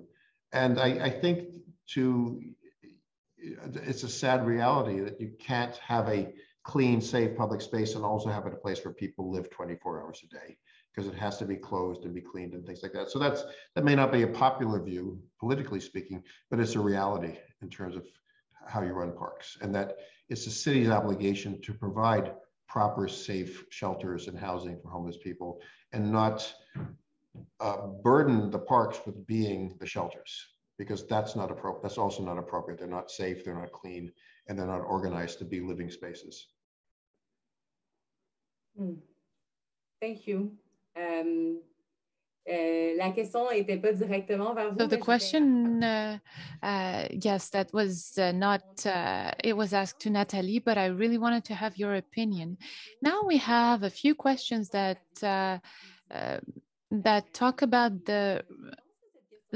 And I, I think to, it's a sad reality that you can't have a clean, safe public space and also have it a place where people live 24 hours a day because it has to be closed and be cleaned and things like that. So that's that may not be a popular view politically speaking, but it's a reality in terms of how you run parks, and that it's the city's obligation to provide proper, safe shelters and housing for homeless people, and not uh, burden the parks with being the shelters, because that's not appropriate. That's also not appropriate. They're not safe, they're not clean, and they're not organized to be living spaces. Hmm. Thank you. Um, la question n'était pas directement vers vous. So the question, uh, uh, yes, that was uh, not, uh, it was asked to Nathalie, but I really wanted to have your opinion. Now we have a few questions that uh, uh, that talk about the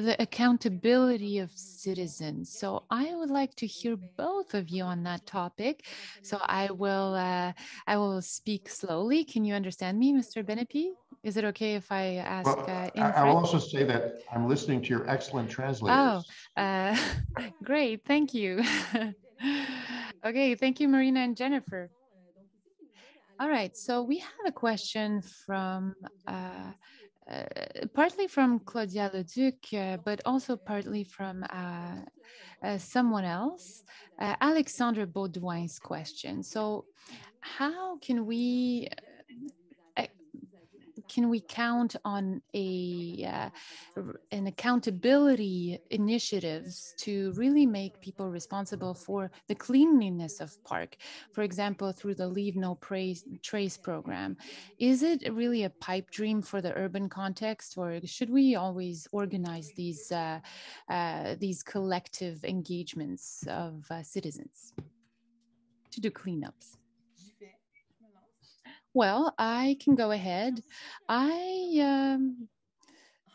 the accountability of citizens. So I would like to hear both of you on that topic. So I will uh, I will speak slowly. Can you understand me, Mr. Benepe? Is it okay if I ask well, uh, I'll also say that I'm listening to your excellent translators. Oh, uh, [LAUGHS] great. Thank you. [LAUGHS] okay. Thank you, Marina and Jennifer. All right. So we have a question from uh, partly from Claudia Leduc, uh, but also partly from uh, uh someone else, uh, Alexandre Baudouin's question. So, how can we can we count on a uh, an accountability initiatives to really make people responsible for the cleanliness of park? For example through the leave no praise, trace program. Is it really a pipe dream for the urban context or should we always organize these uh, uh, these collective engagements of uh, citizens to do cleanups well, I can go ahead. I um,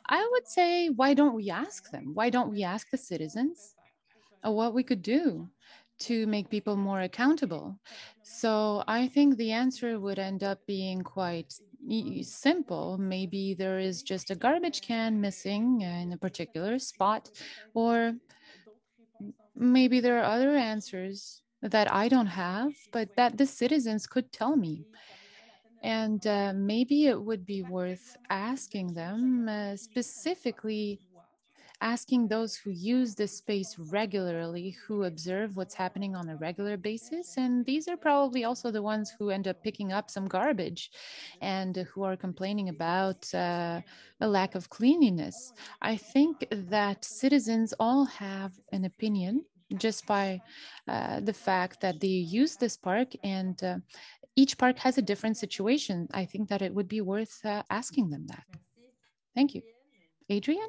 I would say, why don't we ask them? Why don't we ask the citizens what we could do to make people more accountable? So I think the answer would end up being quite simple. Maybe there is just a garbage can missing in a particular spot, or maybe there are other answers that I don't have, but that the citizens could tell me. And uh, maybe it would be worth asking them, uh, specifically asking those who use the space regularly, who observe what's happening on a regular basis. And these are probably also the ones who end up picking up some garbage and who are complaining about uh, a lack of cleanliness. I think that citizens all have an opinion just by uh, the fact that they use this park and uh, each park has a different situation. I think that it would be worth uh, asking them that. Thank you. Adrian?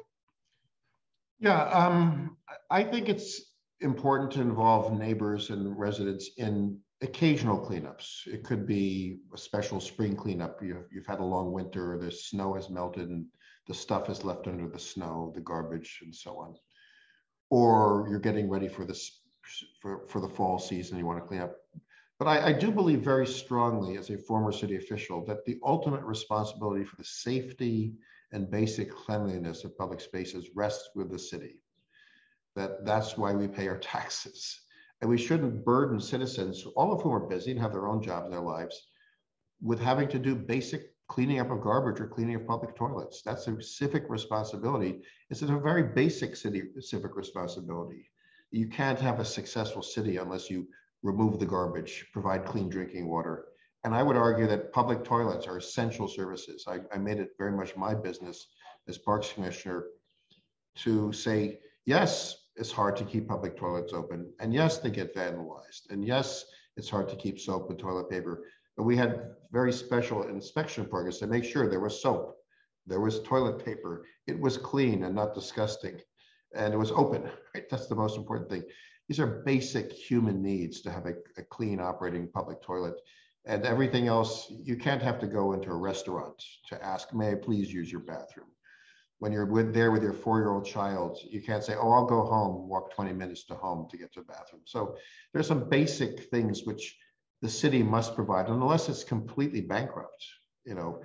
Yeah, um, I think it's important to involve neighbors and residents in occasional cleanups. It could be a special spring cleanup. You've, you've had a long winter, the snow has melted and the stuff is left under the snow, the garbage and so on. Or you're getting ready for this for, for the fall season, you want to clean up but I, I, do believe very strongly, as a former city official, that the ultimate responsibility for the safety and basic cleanliness of public spaces rests with the city. That that's why we pay our [LAUGHS] taxes, and we shouldn't burden citizens, all of whom are busy and have their own jobs in their lives, with having to do basic cleaning up of garbage or cleaning of public toilets. That's a civic responsibility. It's a very basic city civic responsibility. You can't have a successful city unless you remove the garbage, provide clean drinking water. And I would argue that public toilets are essential services. I, I made it very much my business as Parks Commissioner to say, yes, it's hard to keep public toilets open. And yes, they get vandalized. And yes, it's hard to keep soap and toilet paper. But we had very special inspection programs to make sure there was soap, there was toilet paper, it was clean and not disgusting, and it was open. Right? That's the most important thing. These are basic human needs to have a, a clean operating public toilet. And everything else, you can't have to go into a restaurant to ask, may I please use your bathroom? When you're with, there with your four-year-old child, you can't say, oh, I'll go home, walk 20 minutes to home to get to the bathroom. So there's some basic things which the city must provide, unless it's completely bankrupt, you know,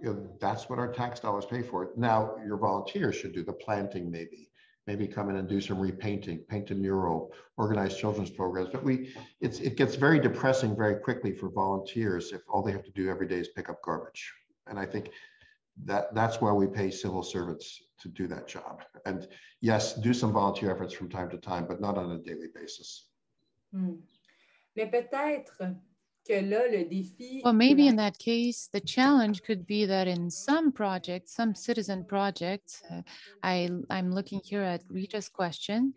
you know, that's what our tax dollars pay for. Now, your volunteers should do the planting, maybe maybe come in and do some repainting, paint a mural, organize children's programs. But we, it's, it gets very depressing very quickly for volunteers if all they have to do every day is pick up garbage. And I think that that's why we pay civil servants to do that job. And yes, do some volunteer efforts from time to time, but not on a daily basis. Hmm. Mais peut-être que là, le défi. Well, maybe in that case, the challenge could be that in some projects, some citizen projects, uh, I, I'm looking here at Rita's question.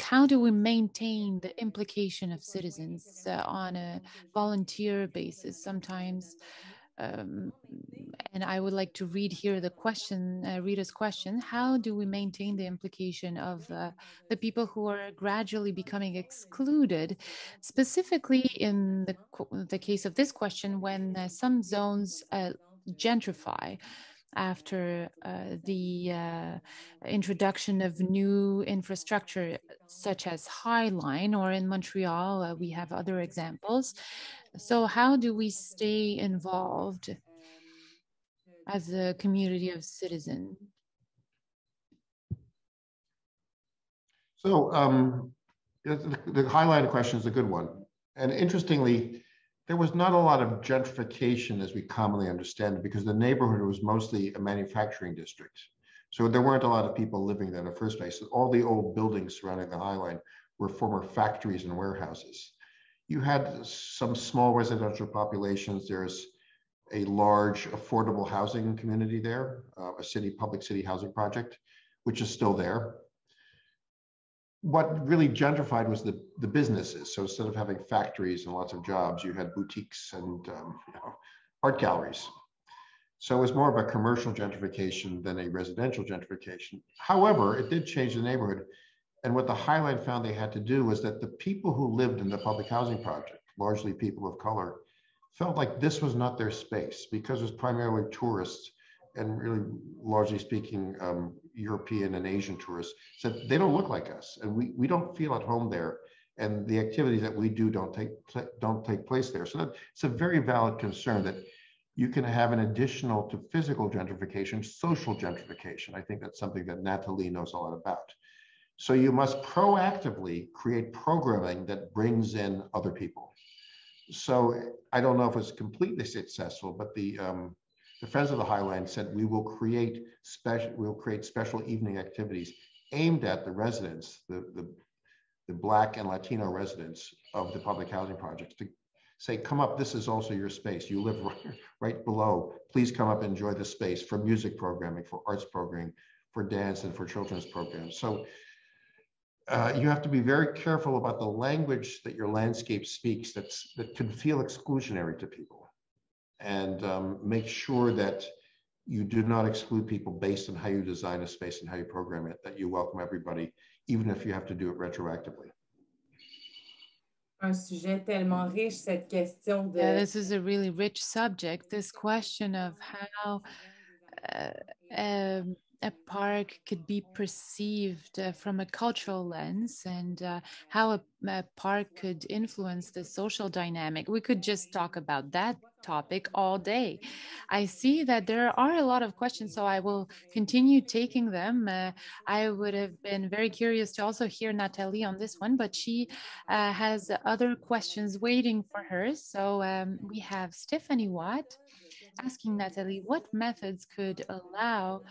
How do we maintain the implication of citizens uh, on a volunteer basis? Sometimes um, and I would like to read here the question, uh, Rita's question. How do we maintain the implication of uh, the people who are gradually becoming excluded, specifically in the, the case of this question, when uh, some zones uh, gentrify? After uh, the uh, introduction of new infrastructure such as High Line or in Montreal, uh, we have other examples. So how do we stay involved as a community of citizens? So um, the, the High Line question is a good one. And interestingly, there was not a lot of gentrification as we commonly understand it because the neighborhood was mostly a manufacturing district. So there weren't a lot of people living there in the first place. All the old buildings surrounding the High Line were former factories and warehouses. You had some small residential populations. There's a large affordable housing community there, uh, a city public city housing project, which is still there what really gentrified was the, the businesses. So instead of having factories and lots of jobs, you had boutiques and um, you know, art galleries. So it was more of a commercial gentrification than a residential gentrification. However, it did change the neighborhood. And what the High Line found they had to do was that the people who lived in the public housing project, largely people of color, felt like this was not their space because it was primarily tourists and really largely speaking, um, European and Asian tourists said they don't look like us, and we we don't feel at home there, and the activities that we do don't take don't take place there. So that, it's a very valid concern that you can have an additional to physical gentrification, social gentrification. I think that's something that Nathalie knows a lot about. So you must proactively create programming that brings in other people. So I don't know if it's completely successful, but the um, the Friends of the High Line said we will create special we'll create special evening activities aimed at the residents, the, the, the Black and Latino residents of the public housing projects to say, come up, this is also your space. You live [LAUGHS] right, right below. Please come up and enjoy the space for music programming, for arts programming, for dance and for children's programs. So uh, you have to be very careful about the language that your landscape speaks that's, that can feel exclusionary to people and um, make sure that you do not exclude people based on how you design a space and how you program it, that you welcome everybody, even if you have to do it retroactively. Un sujet tellement riche, cette question de... Yeah, this is a really rich subject, this question of how uh, um, a park could be perceived uh, from a cultural lens and uh, how a, a, park could influence the social dynamic. We could just talk about that topic all day. I see that there are a lot of questions, so I will continue taking them. Uh, I would have been very curious to also hear Nathalie on this one, but she uh, has other questions waiting for her. So um, we have Stephanie Watt asking Nathalie what methods could allow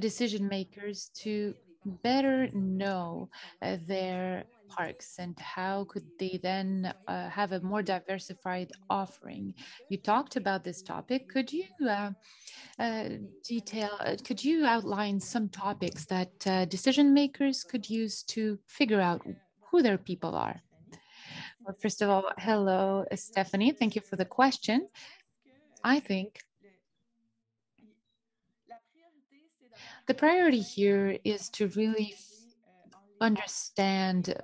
decision makers to better know uh, their parks and how could they then uh, have a more diversified offering? You talked about this topic. Could you uh, uh detail uh, could you outline some topics that uh, decision makers could use to figure out who their people are? Well, first of all hello stephanie. Thank you for the question. I think The priority here is to really understand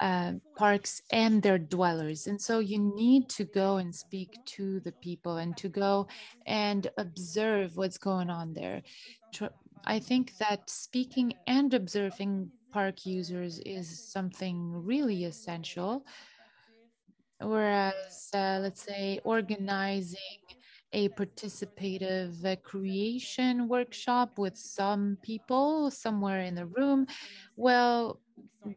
uh, parks and their dwellers. And so you need to go and speak to the people and to go and observe what's going on there. I think that speaking and observing park users is something really essential. Whereas, uh, let's say, organizing a participative uh, creation workshop with some people somewhere in the room, well,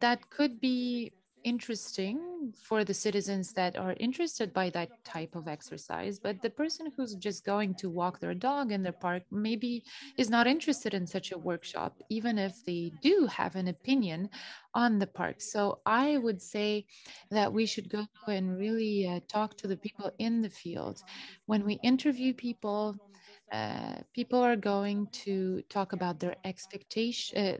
that could be interesting for the citizens that are interested by that type of exercise but the person who's just going to walk their dog in the park maybe is not interested in such a workshop even if they do have an opinion on the park. So i would say that we should go and really uh, talk to the people in the field. When we interview people uh, people are going to talk about their expectation, uh,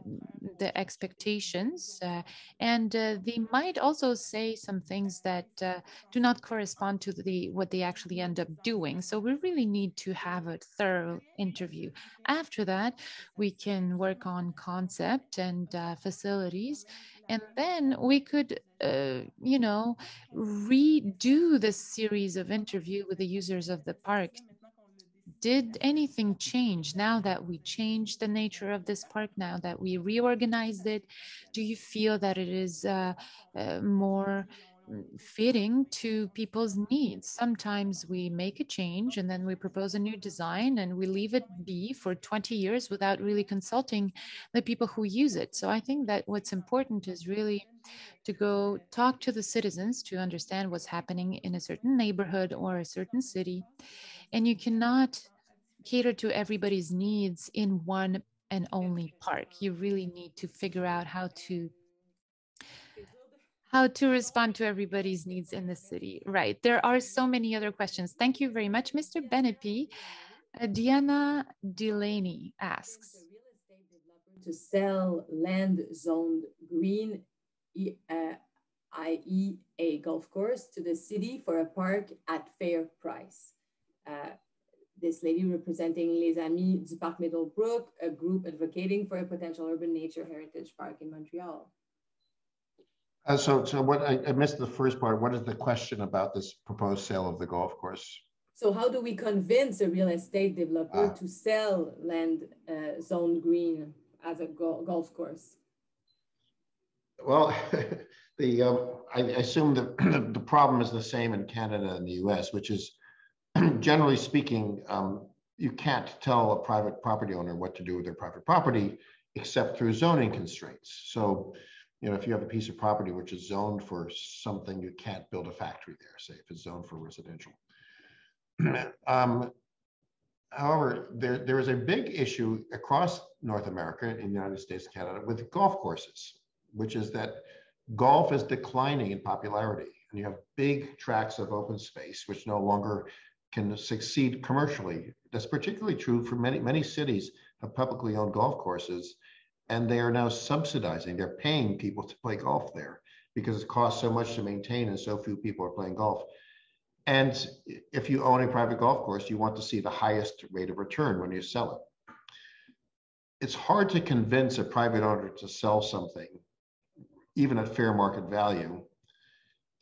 the expectations, uh, and uh, they might also say some things that uh, do not correspond to the what they actually end up doing. So we really need to have a thorough interview. After that, we can work on concept and facilities, and then we could uh, you know redo the series of interview with the users of the park did anything change now that we changed the nature of this park, now that we reorganized it? Do you feel that it is uh, uh, more fitting to people's needs. Sometimes we make a change and then we propose a new design and we leave it be for 20 years without really consulting the people who use it. So I think that what's important is really to go talk to the citizens to understand what's happening in a certain neighborhood or a certain city and you cannot cater to everybody's needs in one and only park. You really need to figure out how to how to respond to everybody's needs in the city. Right. There are so many other questions. Thank you very much, Mr. Benepe. Uh, Diana Delaney asks. To sell land zoned green, uh, i.e. a golf course, to the city for a park at fair price. Uh, this lady representing Les Amis du Parc Meadowbrook, a group advocating for a potential urban nature heritage park in Montreal. Uh, so, so what I, I, missed the first part. What is the question about this proposed sale of the golf course? So, how do we convince a real estate developer ah. to sell land uh, zone green as a go golf course? Well, [LAUGHS] the um, I, I assume that [CLEARS THROAT] the problem is the same in Canada and the U.S., which is [CLEARS THROAT] generally speaking, um, you can't tell a private property owner what to do with their private property except through zoning constraints. So, you know, if you have a piece of property which is zoned for something, you can't build a factory there, say if it's zoned for residential. [CLEARS THROAT] um, however, there, there is a big issue across North America, in the United States and Canada, with golf courses, which is that golf is declining in popularity. And you have big tracts of open space, which no longer can succeed commercially. That's particularly true for many, many cities have publicly owned golf courses, and they are now subsidizing, they're paying people to play golf there because it costs so much to maintain and so few people are playing golf. And if you own a private golf course, you want to see the highest rate of return when you sell it. It's hard to convince a private owner to sell something, even at fair market value,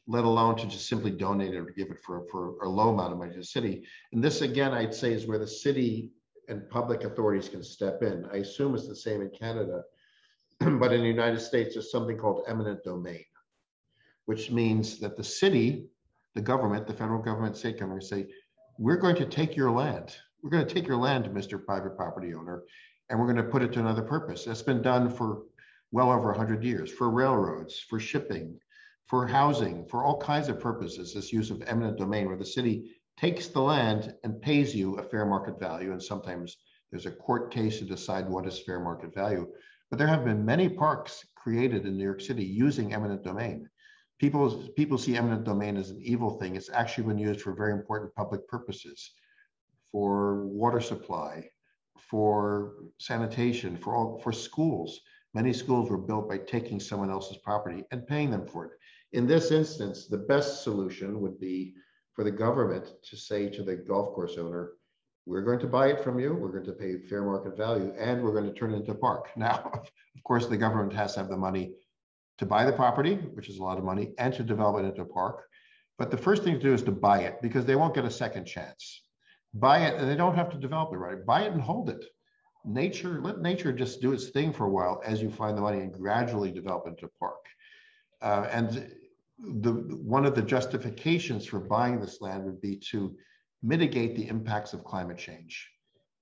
let alone to just simply donate it or give it for, for a low amount of money to the city. And this, again, I'd say is where the city and public authorities can step in. I assume it's the same in Canada, [CLEARS THROAT] but in the United States, there's something called eminent domain, which means that the city, the government, the federal government, state government say, we're going to take your land. We're going to take your land, Mr. Private Property Owner, and we're going to put it to another purpose. That's been done for well over 100 years, for railroads, for shipping, for housing, for all kinds of purposes, this use of eminent domain where the city takes the land and pays you a fair market value. And sometimes there's a court case to decide what is fair market value. But there have been many parks created in New York City using eminent domain. People, people see eminent domain as an evil thing. It's actually been used for very important public purposes, for water supply, for sanitation, for all, for schools. Many schools were built by taking someone else's property and paying them for it. In this instance, the best solution would be for the government to say to the golf course owner, we're going to buy it from you, we're going to pay fair market value, and we're going to turn it into a park. [LAUGHS] Now, of course, the government has to have the money to buy the property, which is a lot of money, and to develop it into a park. But the first thing to do is to buy it because they won't get a second chance. Buy it, and they don't have to develop it right. Buy it and hold it. Nature, let nature just do its thing for a while as you find the money and gradually develop into a park. Uh, and the one of the justifications for buying this land would be to mitigate the impacts of climate change.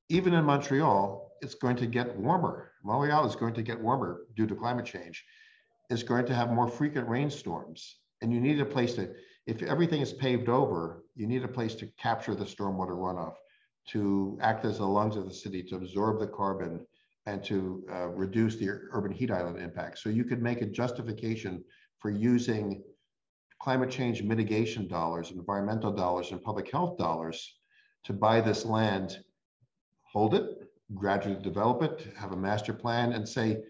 Even in Montreal, it's going to get warmer. Montreal is going to get warmer due to climate change. It's going to have more frequent rainstorms. And you need a place to, if everything is paved over, you need a place to capture the stormwater runoff, to act as the lungs of the city, to absorb the carbon and to uh, reduce the urban heat island impact. So you could make a justification for using climate change mitigation dollars, environmental dollars, and public health dollars to buy this land, hold it, gradually develop it, have a master plan, and say,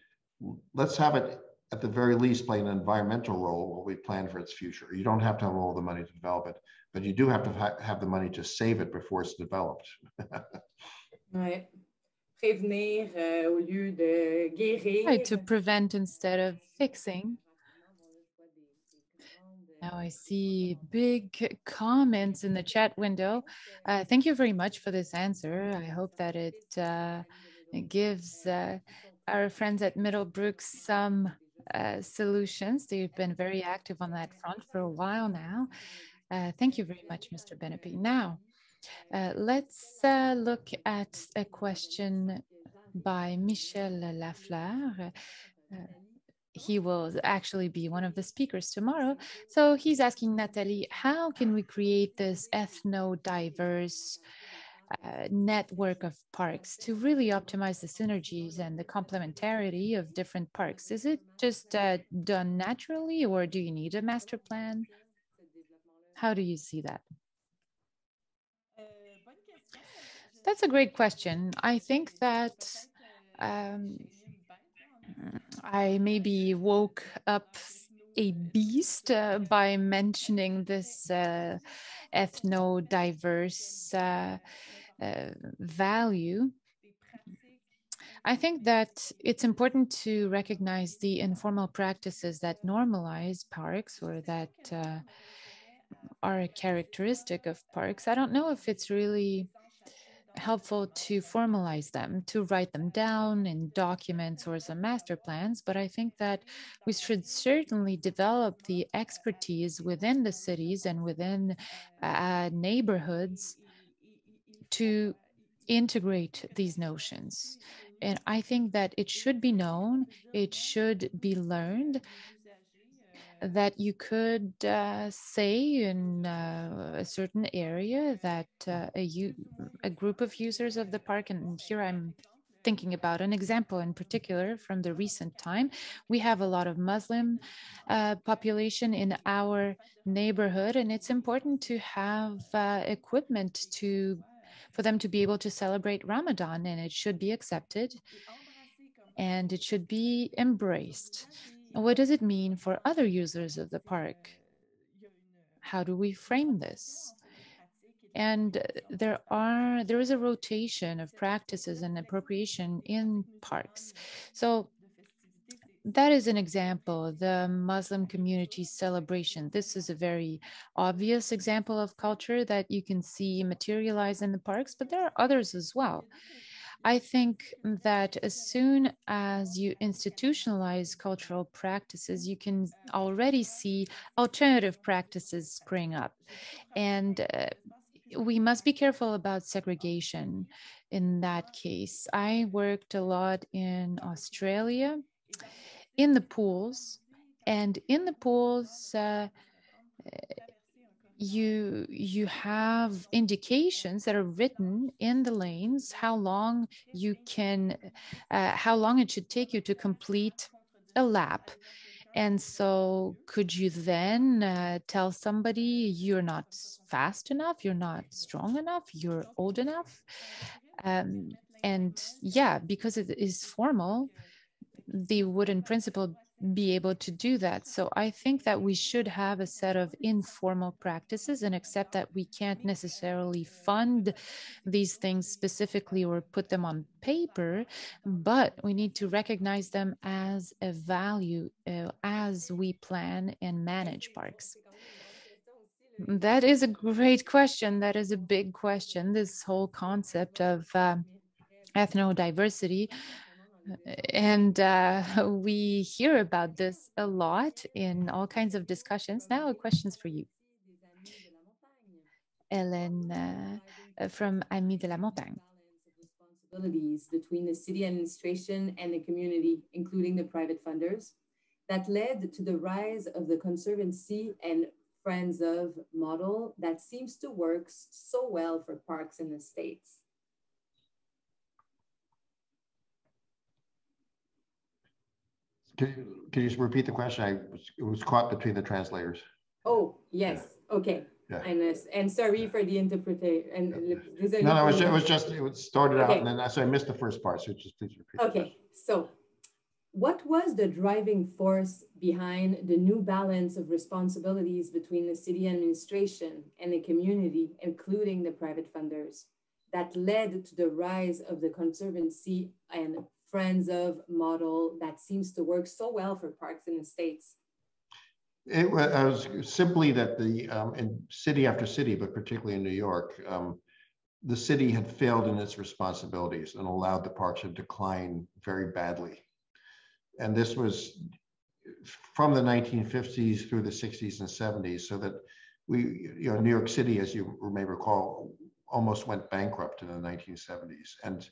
let's have it at the very least play an environmental role while we plan for its future. You don't have to have all the money to develop it, but you do have to ha have the money to save it before it's developed. [LAUGHS] right. Prévenir euh, au lieu de guérir. Right, to prevent instead of fixing. Now I see big comments in the chat window. Uh, thank you very much for this answer. I hope that it, uh, it gives uh, our friends at Meadowbrook some uh, solutions. They've been very active on that front for a while now. Uh, thank you very much, Mr. Benepe. Now, uh, let's look at a question by Michel Lafleur. He will actually be one of the speakers tomorrow. So he's asking Nathalie, how can we create this ethno-diverse uh, network of parks to really optimize the synergies and the complementarity of different parks? Is it just uh, done naturally or do you need a master plan? How do you see that? That's a great question. I think that um, I maybe woke up a beast uh, by mentioning this uh, ethno-diverse uh, uh, value. I think that it's important to recognize the informal practices that normalize parks or that uh, are a characteristic of parks. I don't know if it's really helpful to formalize them, to write them down in documents or some master plans. But I think that we should certainly develop the expertise within the cities and within uh, neighborhoods to integrate these notions. And I think that it should be known, it should be learned, that you could uh, say in uh, a certain area that uh, a, a group of users of the park, and here I'm thinking about an example in particular from the recent time. We have a lot of Muslim uh, population in our neighborhood, and it's important to have uh, equipment to for them to be able to celebrate Ramadan, and it should be accepted and it should be embraced. What does it mean for other users of the park? How do we frame this? And uh, there are there is a rotation of practices and appropriation in parks. So that is an example, the Muslim community celebration. This is a very obvious example of culture that you can see materialize in the parks, but there are others as well. I think that as soon as you institutionalize cultural practices, you can already see alternative practices spring up. And uh, we must be careful about segregation in that case. I worked a lot in Australia in the pools, and in the pools, uh, you you have indications that are written in the lanes how long you can uh, how long it should take you to complete a lap. And so could you then uh, tell somebody you're not fast enough you're not strong enough you're old enough? Um, and yeah because it is formal they would in principle be able to do that. So I think that we should have a set of informal practices and accept that we can't necessarily fund these things specifically or put them on paper, but we need to recognize them as a value uh, as we plan and manage parks. That is a great question. That is a big question. This whole concept of uh, ethnodiversity and uh, [LAUGHS] we hear about this a lot in all kinds of discussions. Now, a questions for you. Ellen uh, from Amis de la Montagne. Responsibilities between the city administration and the community, including the private funders. that led to the rise of the Conservancy and Friends of model that seems to work so well for parks in the States. Can you, can you repeat the question? I was, it was caught between the translators. Oh, yes. Yeah. Okay. Yeah. And, and sorry for the interpretation. And yeah. no, no, it was, it was just, it started okay. out and then I, so I missed the first part. So just please repeat. Okay. So what was the driving force behind the new balance of responsibilities between the city administration and the community, including the private funders, that led to the rise of the Conservancy and Friends of model that seems to work so well for parks in the States? It was simply that the um, in city after city, but particularly in New York, um, the city had failed in its responsibilities and allowed the parks to decline very badly and this was from the 1950s through the 60s and 70s, so that we, you know, New York City, as you may recall, almost went bankrupt in the 1970s. And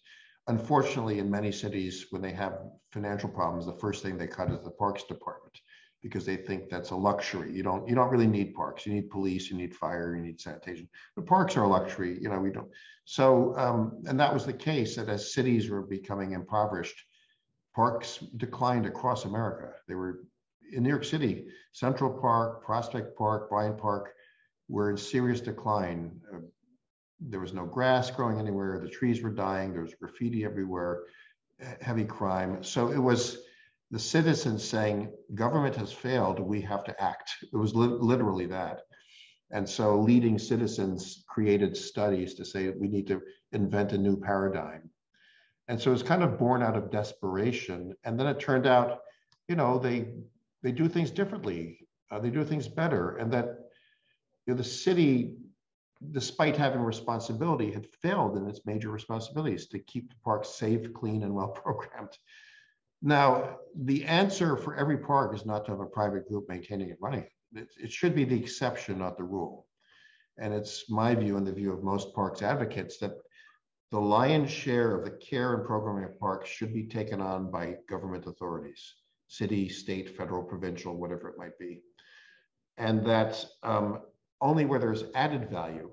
unfortunately, in many cities, when they have financial problems, the first thing they cut is the parks department because they think that's a luxury. You don't you don't really need parks. You need police, you need fire, you need sanitation. But parks are a luxury. You know we don't. So um, and that was the case that as cities were becoming impoverished, parks declined across America. They were in New York City, Central Park, Prospect Park, Bryant Park were in serious decline. Uh, there was no grass growing anywhere. The trees were dying. There was graffiti everywhere, heavy crime. So it was the citizens saying, government has failed. We have to act. It was li literally that. And so leading citizens created studies to say we need to invent a new paradigm. And so it's kind of born out of desperation. And then it turned out, you know, they they do things differently. Uh, they do things better, and that you know, the city, despite having responsibility, had failed in its major responsibilities to keep the parks safe, clean, and well [LAUGHS] programmed. Now, the answer for every park is not to have a private group maintaining and running it. It should be the exception, not the rule. And it's my view and the view of most parks advocates that the lion's share of the care and programming of parks should be taken on by government authorities, city, state, federal, provincial, whatever it might be. And that um, only where there's added value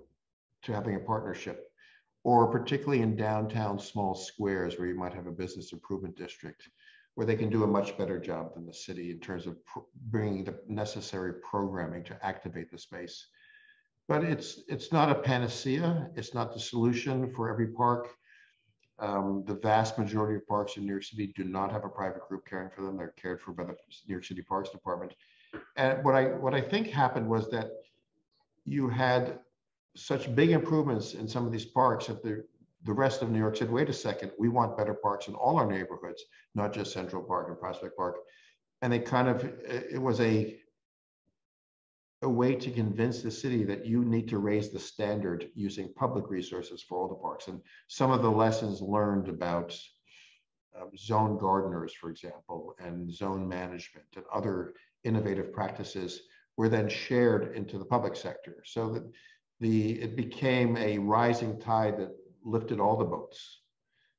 to having a partnership, or particularly in downtown small squares where you might have a business improvement district, where they can do a much better job than the city in terms of bringing the necessary programming to activate the space but it's it's not a panacea. It's not the solution for every park. Um, the vast majority of parks in New York City do not have a private group caring for them. They're cared for by the New York City Parks Department. And what I what I think happened was that you had such big improvements in some of these parks that the the rest of New York said, wait a second, we want better parks in all our neighborhoods, not just Central Park and Prospect Park. And they kind of it was a a way to convince the city that you need to raise the standard using public resources for all the parks. And some of the lessons learned about um, zone gardeners, for example, and zone management and other innovative practices were then shared into the public sector. So that the it became a rising tide that lifted all the boats.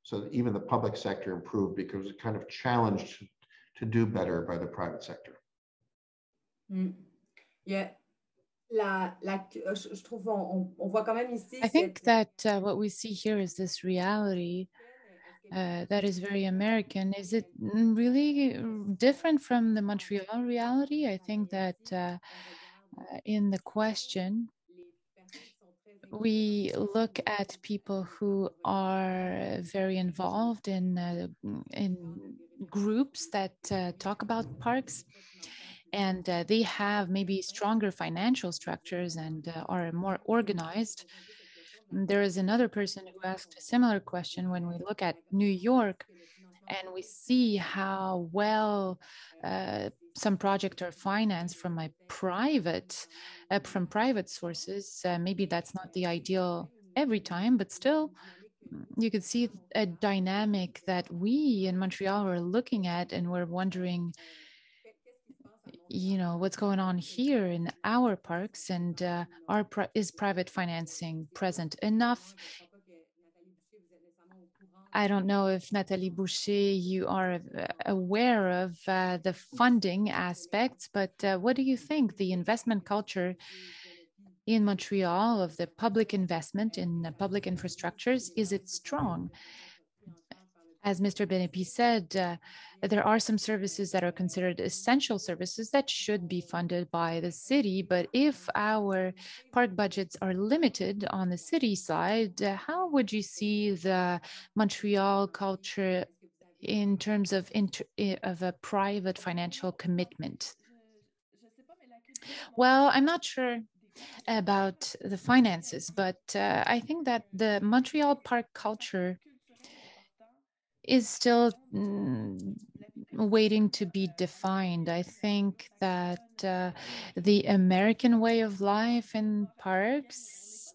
So that even the public sector improved because it kind of challenged to do better by the private sector. Mm. Yeah. La, la, je trouve, on, on voit quand même ici. I think that uh, what we see here is this reality uh, that is very American. Is it really different from the Montreal reality? I think that uh, uh in the question, we look at people who are very involved in uh, in groups that uh, talk about parks and uh, they have maybe stronger financial structures and uh, are more organized. There is another person who asked a similar question when we look at New York and we see how well uh, some projects are financed from a private uh, from private sources. Uh, maybe that's not the ideal every time, but still you could see a dynamic that we in Montreal were looking at and we're wondering you know what's going on here in our parks and uh, our pri is private financing present enough I don't know if Nathalie Boucher, you are aware of uh, the funding aspects, but uh, what do you think the investment culture in Montreal of the public investment in public infrastructures, is it strong? As Mr. Benepe said, uh, there are some services that are considered essential services that should be funded by the city. But if our park budgets are limited on the city side, uh, how would you see the Montreal culture in terms of, of a private financial commitment? Well, I'm not sure about the finances, but uh, I think that the Montreal park culture is still mm, waiting to be defined. I think that uh, the American way of life in parks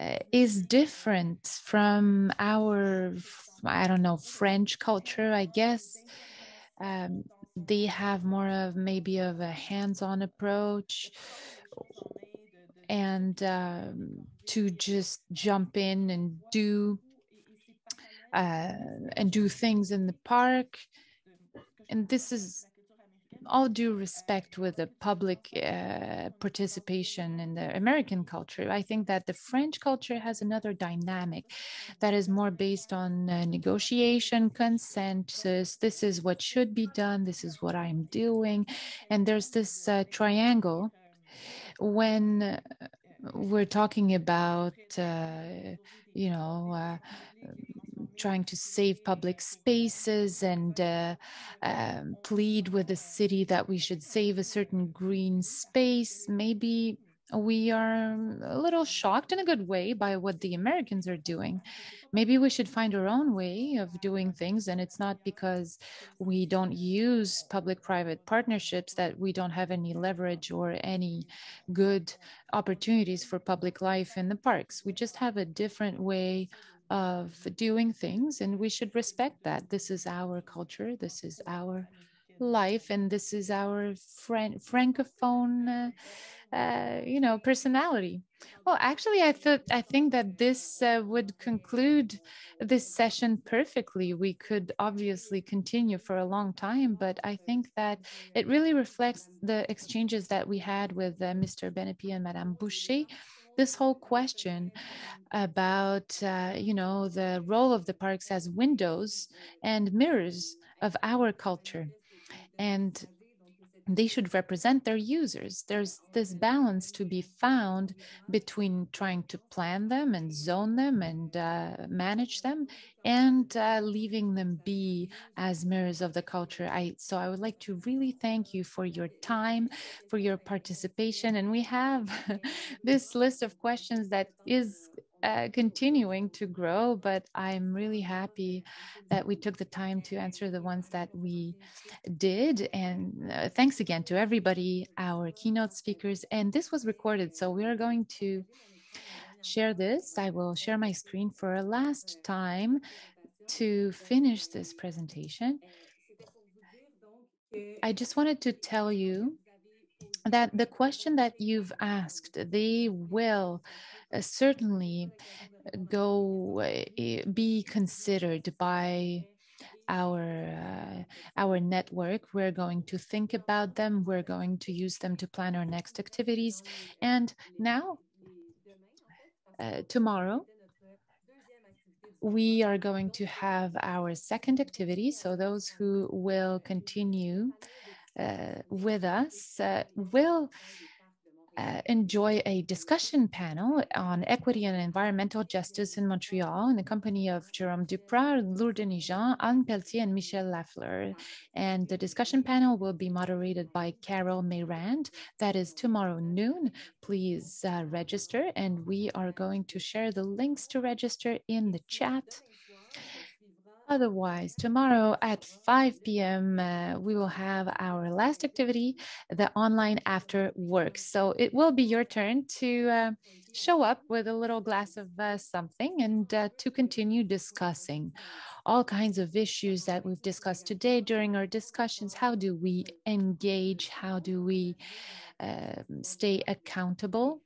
uh, is different from our, I don't know, French culture, I guess. Um, they have more of maybe of a hands-on approach and um, to just jump in and do uh, and do things in the park. And this is all due respect with the public uh, participation in the American culture. I think that the French culture has another dynamic that is more based on uh, negotiation, consensus. This is what should be done. This is what I'm doing. And there's this uh, triangle when we're talking about, uh, you know, uh, trying to save public spaces and uh, um, plead with the city that we should save a certain green space, maybe we are a little shocked in a good way by what the Americans are doing. Maybe we should find our own way of doing things. And it's not because we don't use public private partnerships that we don't have any leverage or any good opportunities for public life in the parks. We just have a different way of doing things, and we should respect that. This is our culture, this is our life, and this is our fran- francophone. Uh, uh, you know personality well actually i thought i think that this uh, would conclude this session perfectly we could obviously continue for a long time but i think that it really reflects the exchanges that we had with uh, mr benepe and madame boucher this whole question about uh, you know the role of the parks as windows and mirrors of our culture. And they should represent their users. There's this balance to be found between trying to plan them and zone them and uh, manage them and uh, leaving them be as mirrors of the culture. I, so I would like to really thank you for your time, for your participation. And we have [LAUGHS] this list of questions that is uh, continuing to grow, but I'm really happy that we took the time to answer the ones that we did. And uh, thanks again to everybody, our keynote speakers. And this was recorded, so we are going to share this. I will share my screen for a last time to finish this presentation. I just wanted to tell you that the question that you've asked, they will uh, certainly go uh, be considered by our uh, our network. We're going to think about them. We're going to use them to plan our next activities. And now uh, tomorrow we are going to have our second activity. So those who will continue uh, with us uh, will uh, enjoy a discussion panel on equity and environmental justice in Montreal in the company of Jerome Dupras, Lourdes Nijean, Anne Pelletier, and Michel Lafleur. And the discussion panel will be moderated by Carol Mayrand. That is tomorrow noon. Please uh, register, and we are going to share the links to register in the chat. Otherwise, tomorrow at 5 p.m., uh, we will have our last activity, the online after work. So it will be your turn to uh, show up with a little glass of uh, something and uh, to continue discussing all kinds of issues that we've discussed today during our discussions. How do we engage? How do we um, stay accountable?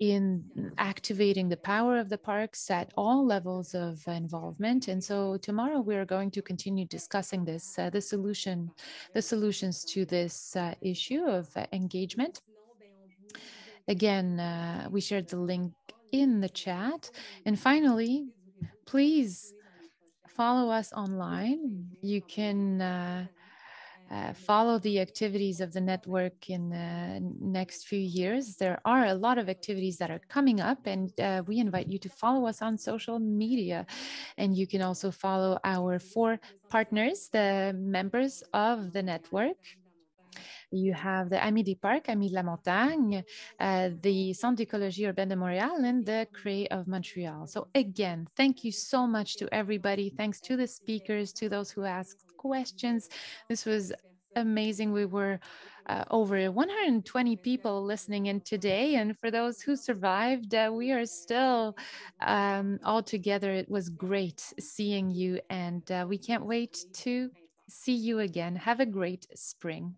In activating the power of the parks at all levels of involvement. And so tomorrow we are going to continue discussing this, uh, the solution, the solutions to this uh, issue of uh, engagement. Again, uh, we shared the link in the chat. And finally, please follow us online. You can uh, uh, follow the activities of the network in the next few years. There are a lot of activities that are coming up, and uh, we invite you to follow us on social media. And you can also follow our four partners, the members of the network. You have the Amis des Parcs, Amis de la Montagne, uh, the Centre d'écologie urbaine de Montréal, and the CRE of Montreal. So again, thank you so much to everybody. Thanks to the speakers, to those who asked questions. This was amazing. We were uh, over 120 people listening in today. And for those who survived, uh, we are still um, all together. It was great seeing you, and uh, we can't wait to see you again. Have a great spring.